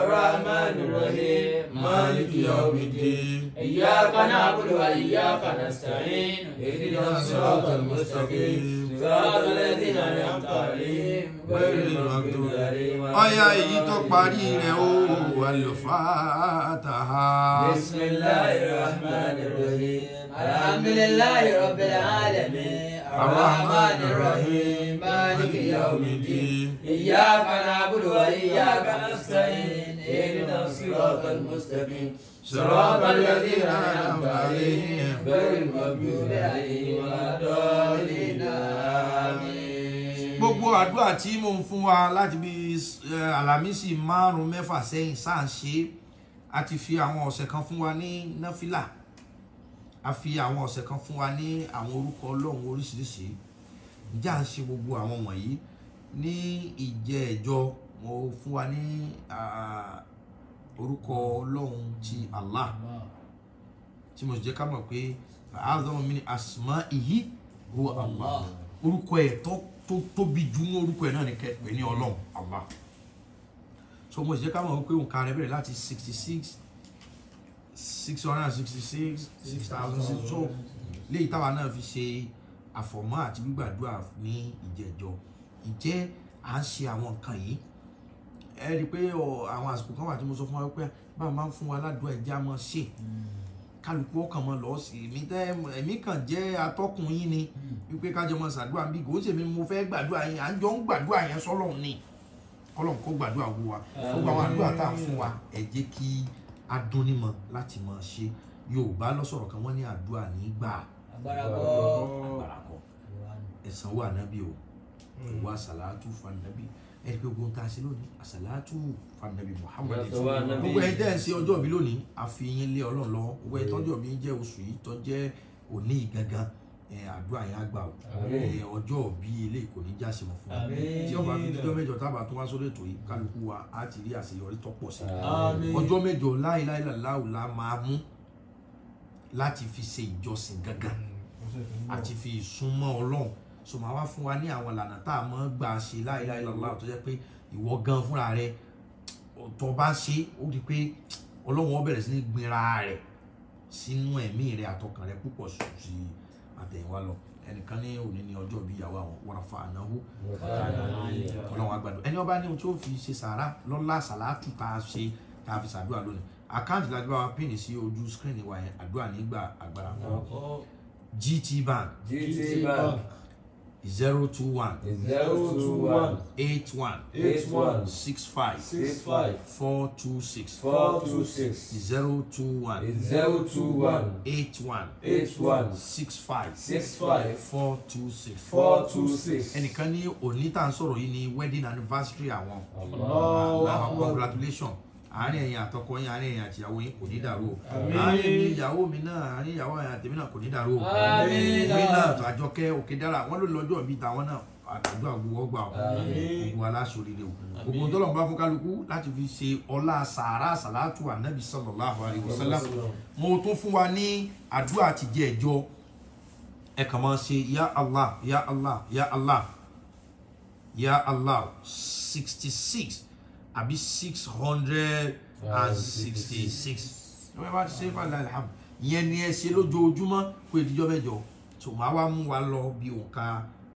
الرحمن الرحيم مالك يوم الدين إياك نعبد وإياك نستعين اهدنا الصراط المستقيم صراط الذين أنعمت عليهم غير المغضوب عليهم ولا ọ̀yà èyí tó الضالين. parí rẹ̀ ó alifataha بسم الله الرحمن الرحيم الحمد لله رب العالمين الرحمن الرحيم مالك يوم الدين إياك نعبد وإياك نستعين اهدنا الصراط المستقيم صراط الذين أنعمت عليهم غير المغضوب عليهم ولا الضالين آمين gbogbo àdúrà tí mò ń fún wa láti bí eh, àlàmísì márùn mẹ́fà sẹ́yìn sáà ń ṣe a ti fi àwọn ọ̀sẹ̀ kan fún wa ní náfìlà a fi àwọn ọ̀sẹ̀ kan fún wa ní àwọn orúkọ ọlọ́run oríṣiríṣi. Ǹjẹ́ à ń ṣe gbogbo àwọn wọ̀nyí? Ní ìjẹ́ ẹ̀jọ mo fún wa ní orúkọ ọlọ́run ti Allah tí mo jẹ́ ká mọ̀ pé azọ́mọ mi ni asùnmọ́ ìyí huwa Allah. Orúkọ ẹ̀ tó tó tóbi jù ní orúkọ ẹ̀ náà ni kẹ́pẹ́ ní ọlọ́run Allah. So mo jẹ́ ká mọ̀ pé òǹkà rẹ̀ bẹ̀rẹ̀ láti sixty six six hundred and sixty six six thousand six so léyìí táwa náà fi ṣe àfọ̀mọ́ àti gbígbàdúrà ní ìjẹ́jọ́. Ìjẹ́ à ń ṣe àwọn nǹkan yìí? Ẹ rí i pé àwọn àsìkò kan wà tí mo sọ fún wa pé báwo máa ń fún wa ládùúgbò ẹ̀jẹ̀ á mọ̀ ṣe. Kálukú ọkàn mọ lọ sí. Èmi èmi kàn jẹ́ atọ́kùn yín ni wípé kájọ mọ ṣàdúrà bí kò ṣèmi mo fẹ́ gbàdúrà yín. À ń jọ ń gbàdúrà yẹn sọ́lọ́run ni. Kọ́lọ́run kó gbàdúrà wo wa gbogbo àwọn àdúrà tá à ń fún wa ẹ kí a dún nímọ̀ láti mọ̀ ṣe. Yorùbá lọ́sọ̀rọ̀ kan wọ́n ní àdúrà nígbà agbára kọ́. agbára kọ́. Ẹ̀sán wà nábì o. Ìwà àsàlátù fanabi ẹni pé ogun tá a ṣe lónìí àsàlátù fanabi Muhammad. Gbogbo ẹni tẹ́ ẹ̀ ṣe ọjọ́ bí lónìí àfihàn lé Ọlọ́run lọ gbogbo ẹni tọ́jọ́ bí jẹ́ oṣù yìí tó jẹ́ òní gangan. ẹ, àdúrà yẹn á gbà o. Ọjọ́ bí eléyìí kò ní já sí mọ́ fún wa. Tí ọba fi dídọ́ mẹ́jọ tábà tó wá sórí ètò yìí kálukú wa á ti rí àṣeyọrí tó pọ̀ sí i. Ọjọ́ mẹ́jọ láìláìláìláò la máa mú láti fi ṣe ìjọsìn gangan. Àti fi ìsúnmọ́ ọlọ́run. So wá fún wa ní àwọn ìlànà tá a mọ̀ ń gbà ṣe láìláì lọ́la tó jẹ́ pé ìwọ gan fúnra rẹ tó bá ṣe ó di pé ọlọ́run ó bẹ̀rẹ̀ sí ní gbinra rẹ̀ sínú ẹ̀mí rẹ̀ àtọkàn rẹ̀ púpọ̀ sí àtẹ̀yìnwá lọ. Ẹnìkan ní òní ní ọjọ́ bí ìyàwó àwọn wọ́n fa ànáwó ọlọ́run àgbàdo ẹni ọba ní ohun tí ó fi ṣe sàárà lọ́lá sàlátù tá a ṣe tá a fi ṣàdúrà lónìí. Àkáǹtì láti bá wa pín sí ojú screen wa yẹn. Àdúrà nígbà kan GT Bank. GT Bank zero two one. zero two one. eight one. eight one. six five. six five. four two six. four two six. zero two one. zero two one. eight one. eight one. six five. six five. four two six. four two six. ẹnìkan ní òní tá à ń sọ̀rọ̀ yìí ní wedding anniversary àwọn. Allahu àwọn Akbar. congratulation àárín ẹ̀yin àtọkọ yín àárín ẹ̀yin àtìyàwó yín kò ní dàrú o. Àárín mi ìyàwó mi náà àárín ìyàwó àtẹ̀mí náà kò ní dàrú o. Mi náà àjọkẹ́ òkè dára wọ́n ló lọ́jọ́ bíi tàwọn náà. Àdúrà gbogbo ọgbà o. Àmín. gbogbo aláṣọrìrè o. Gbogbo tọ́lọ̀ bá fún kálukú láti fi ṣe ọlá sàárà sàlátù ànábì sallallahu alaihi wasallam. Mo tún fún wa ní àdúrà àtijọ́ ẹ̀jọ́. Ẹ kàn máa ṣe ya allah ya allah ya allah ya allah sixty six àbí six hundred and sixty. six ẹ bá ti ṣe fàlà ìyẹn ni ẹ ṣe lójoojúmọ́ kó ìdíjọ́ mẹ́jọ tó máa wá mú wa lọ bí òǹkà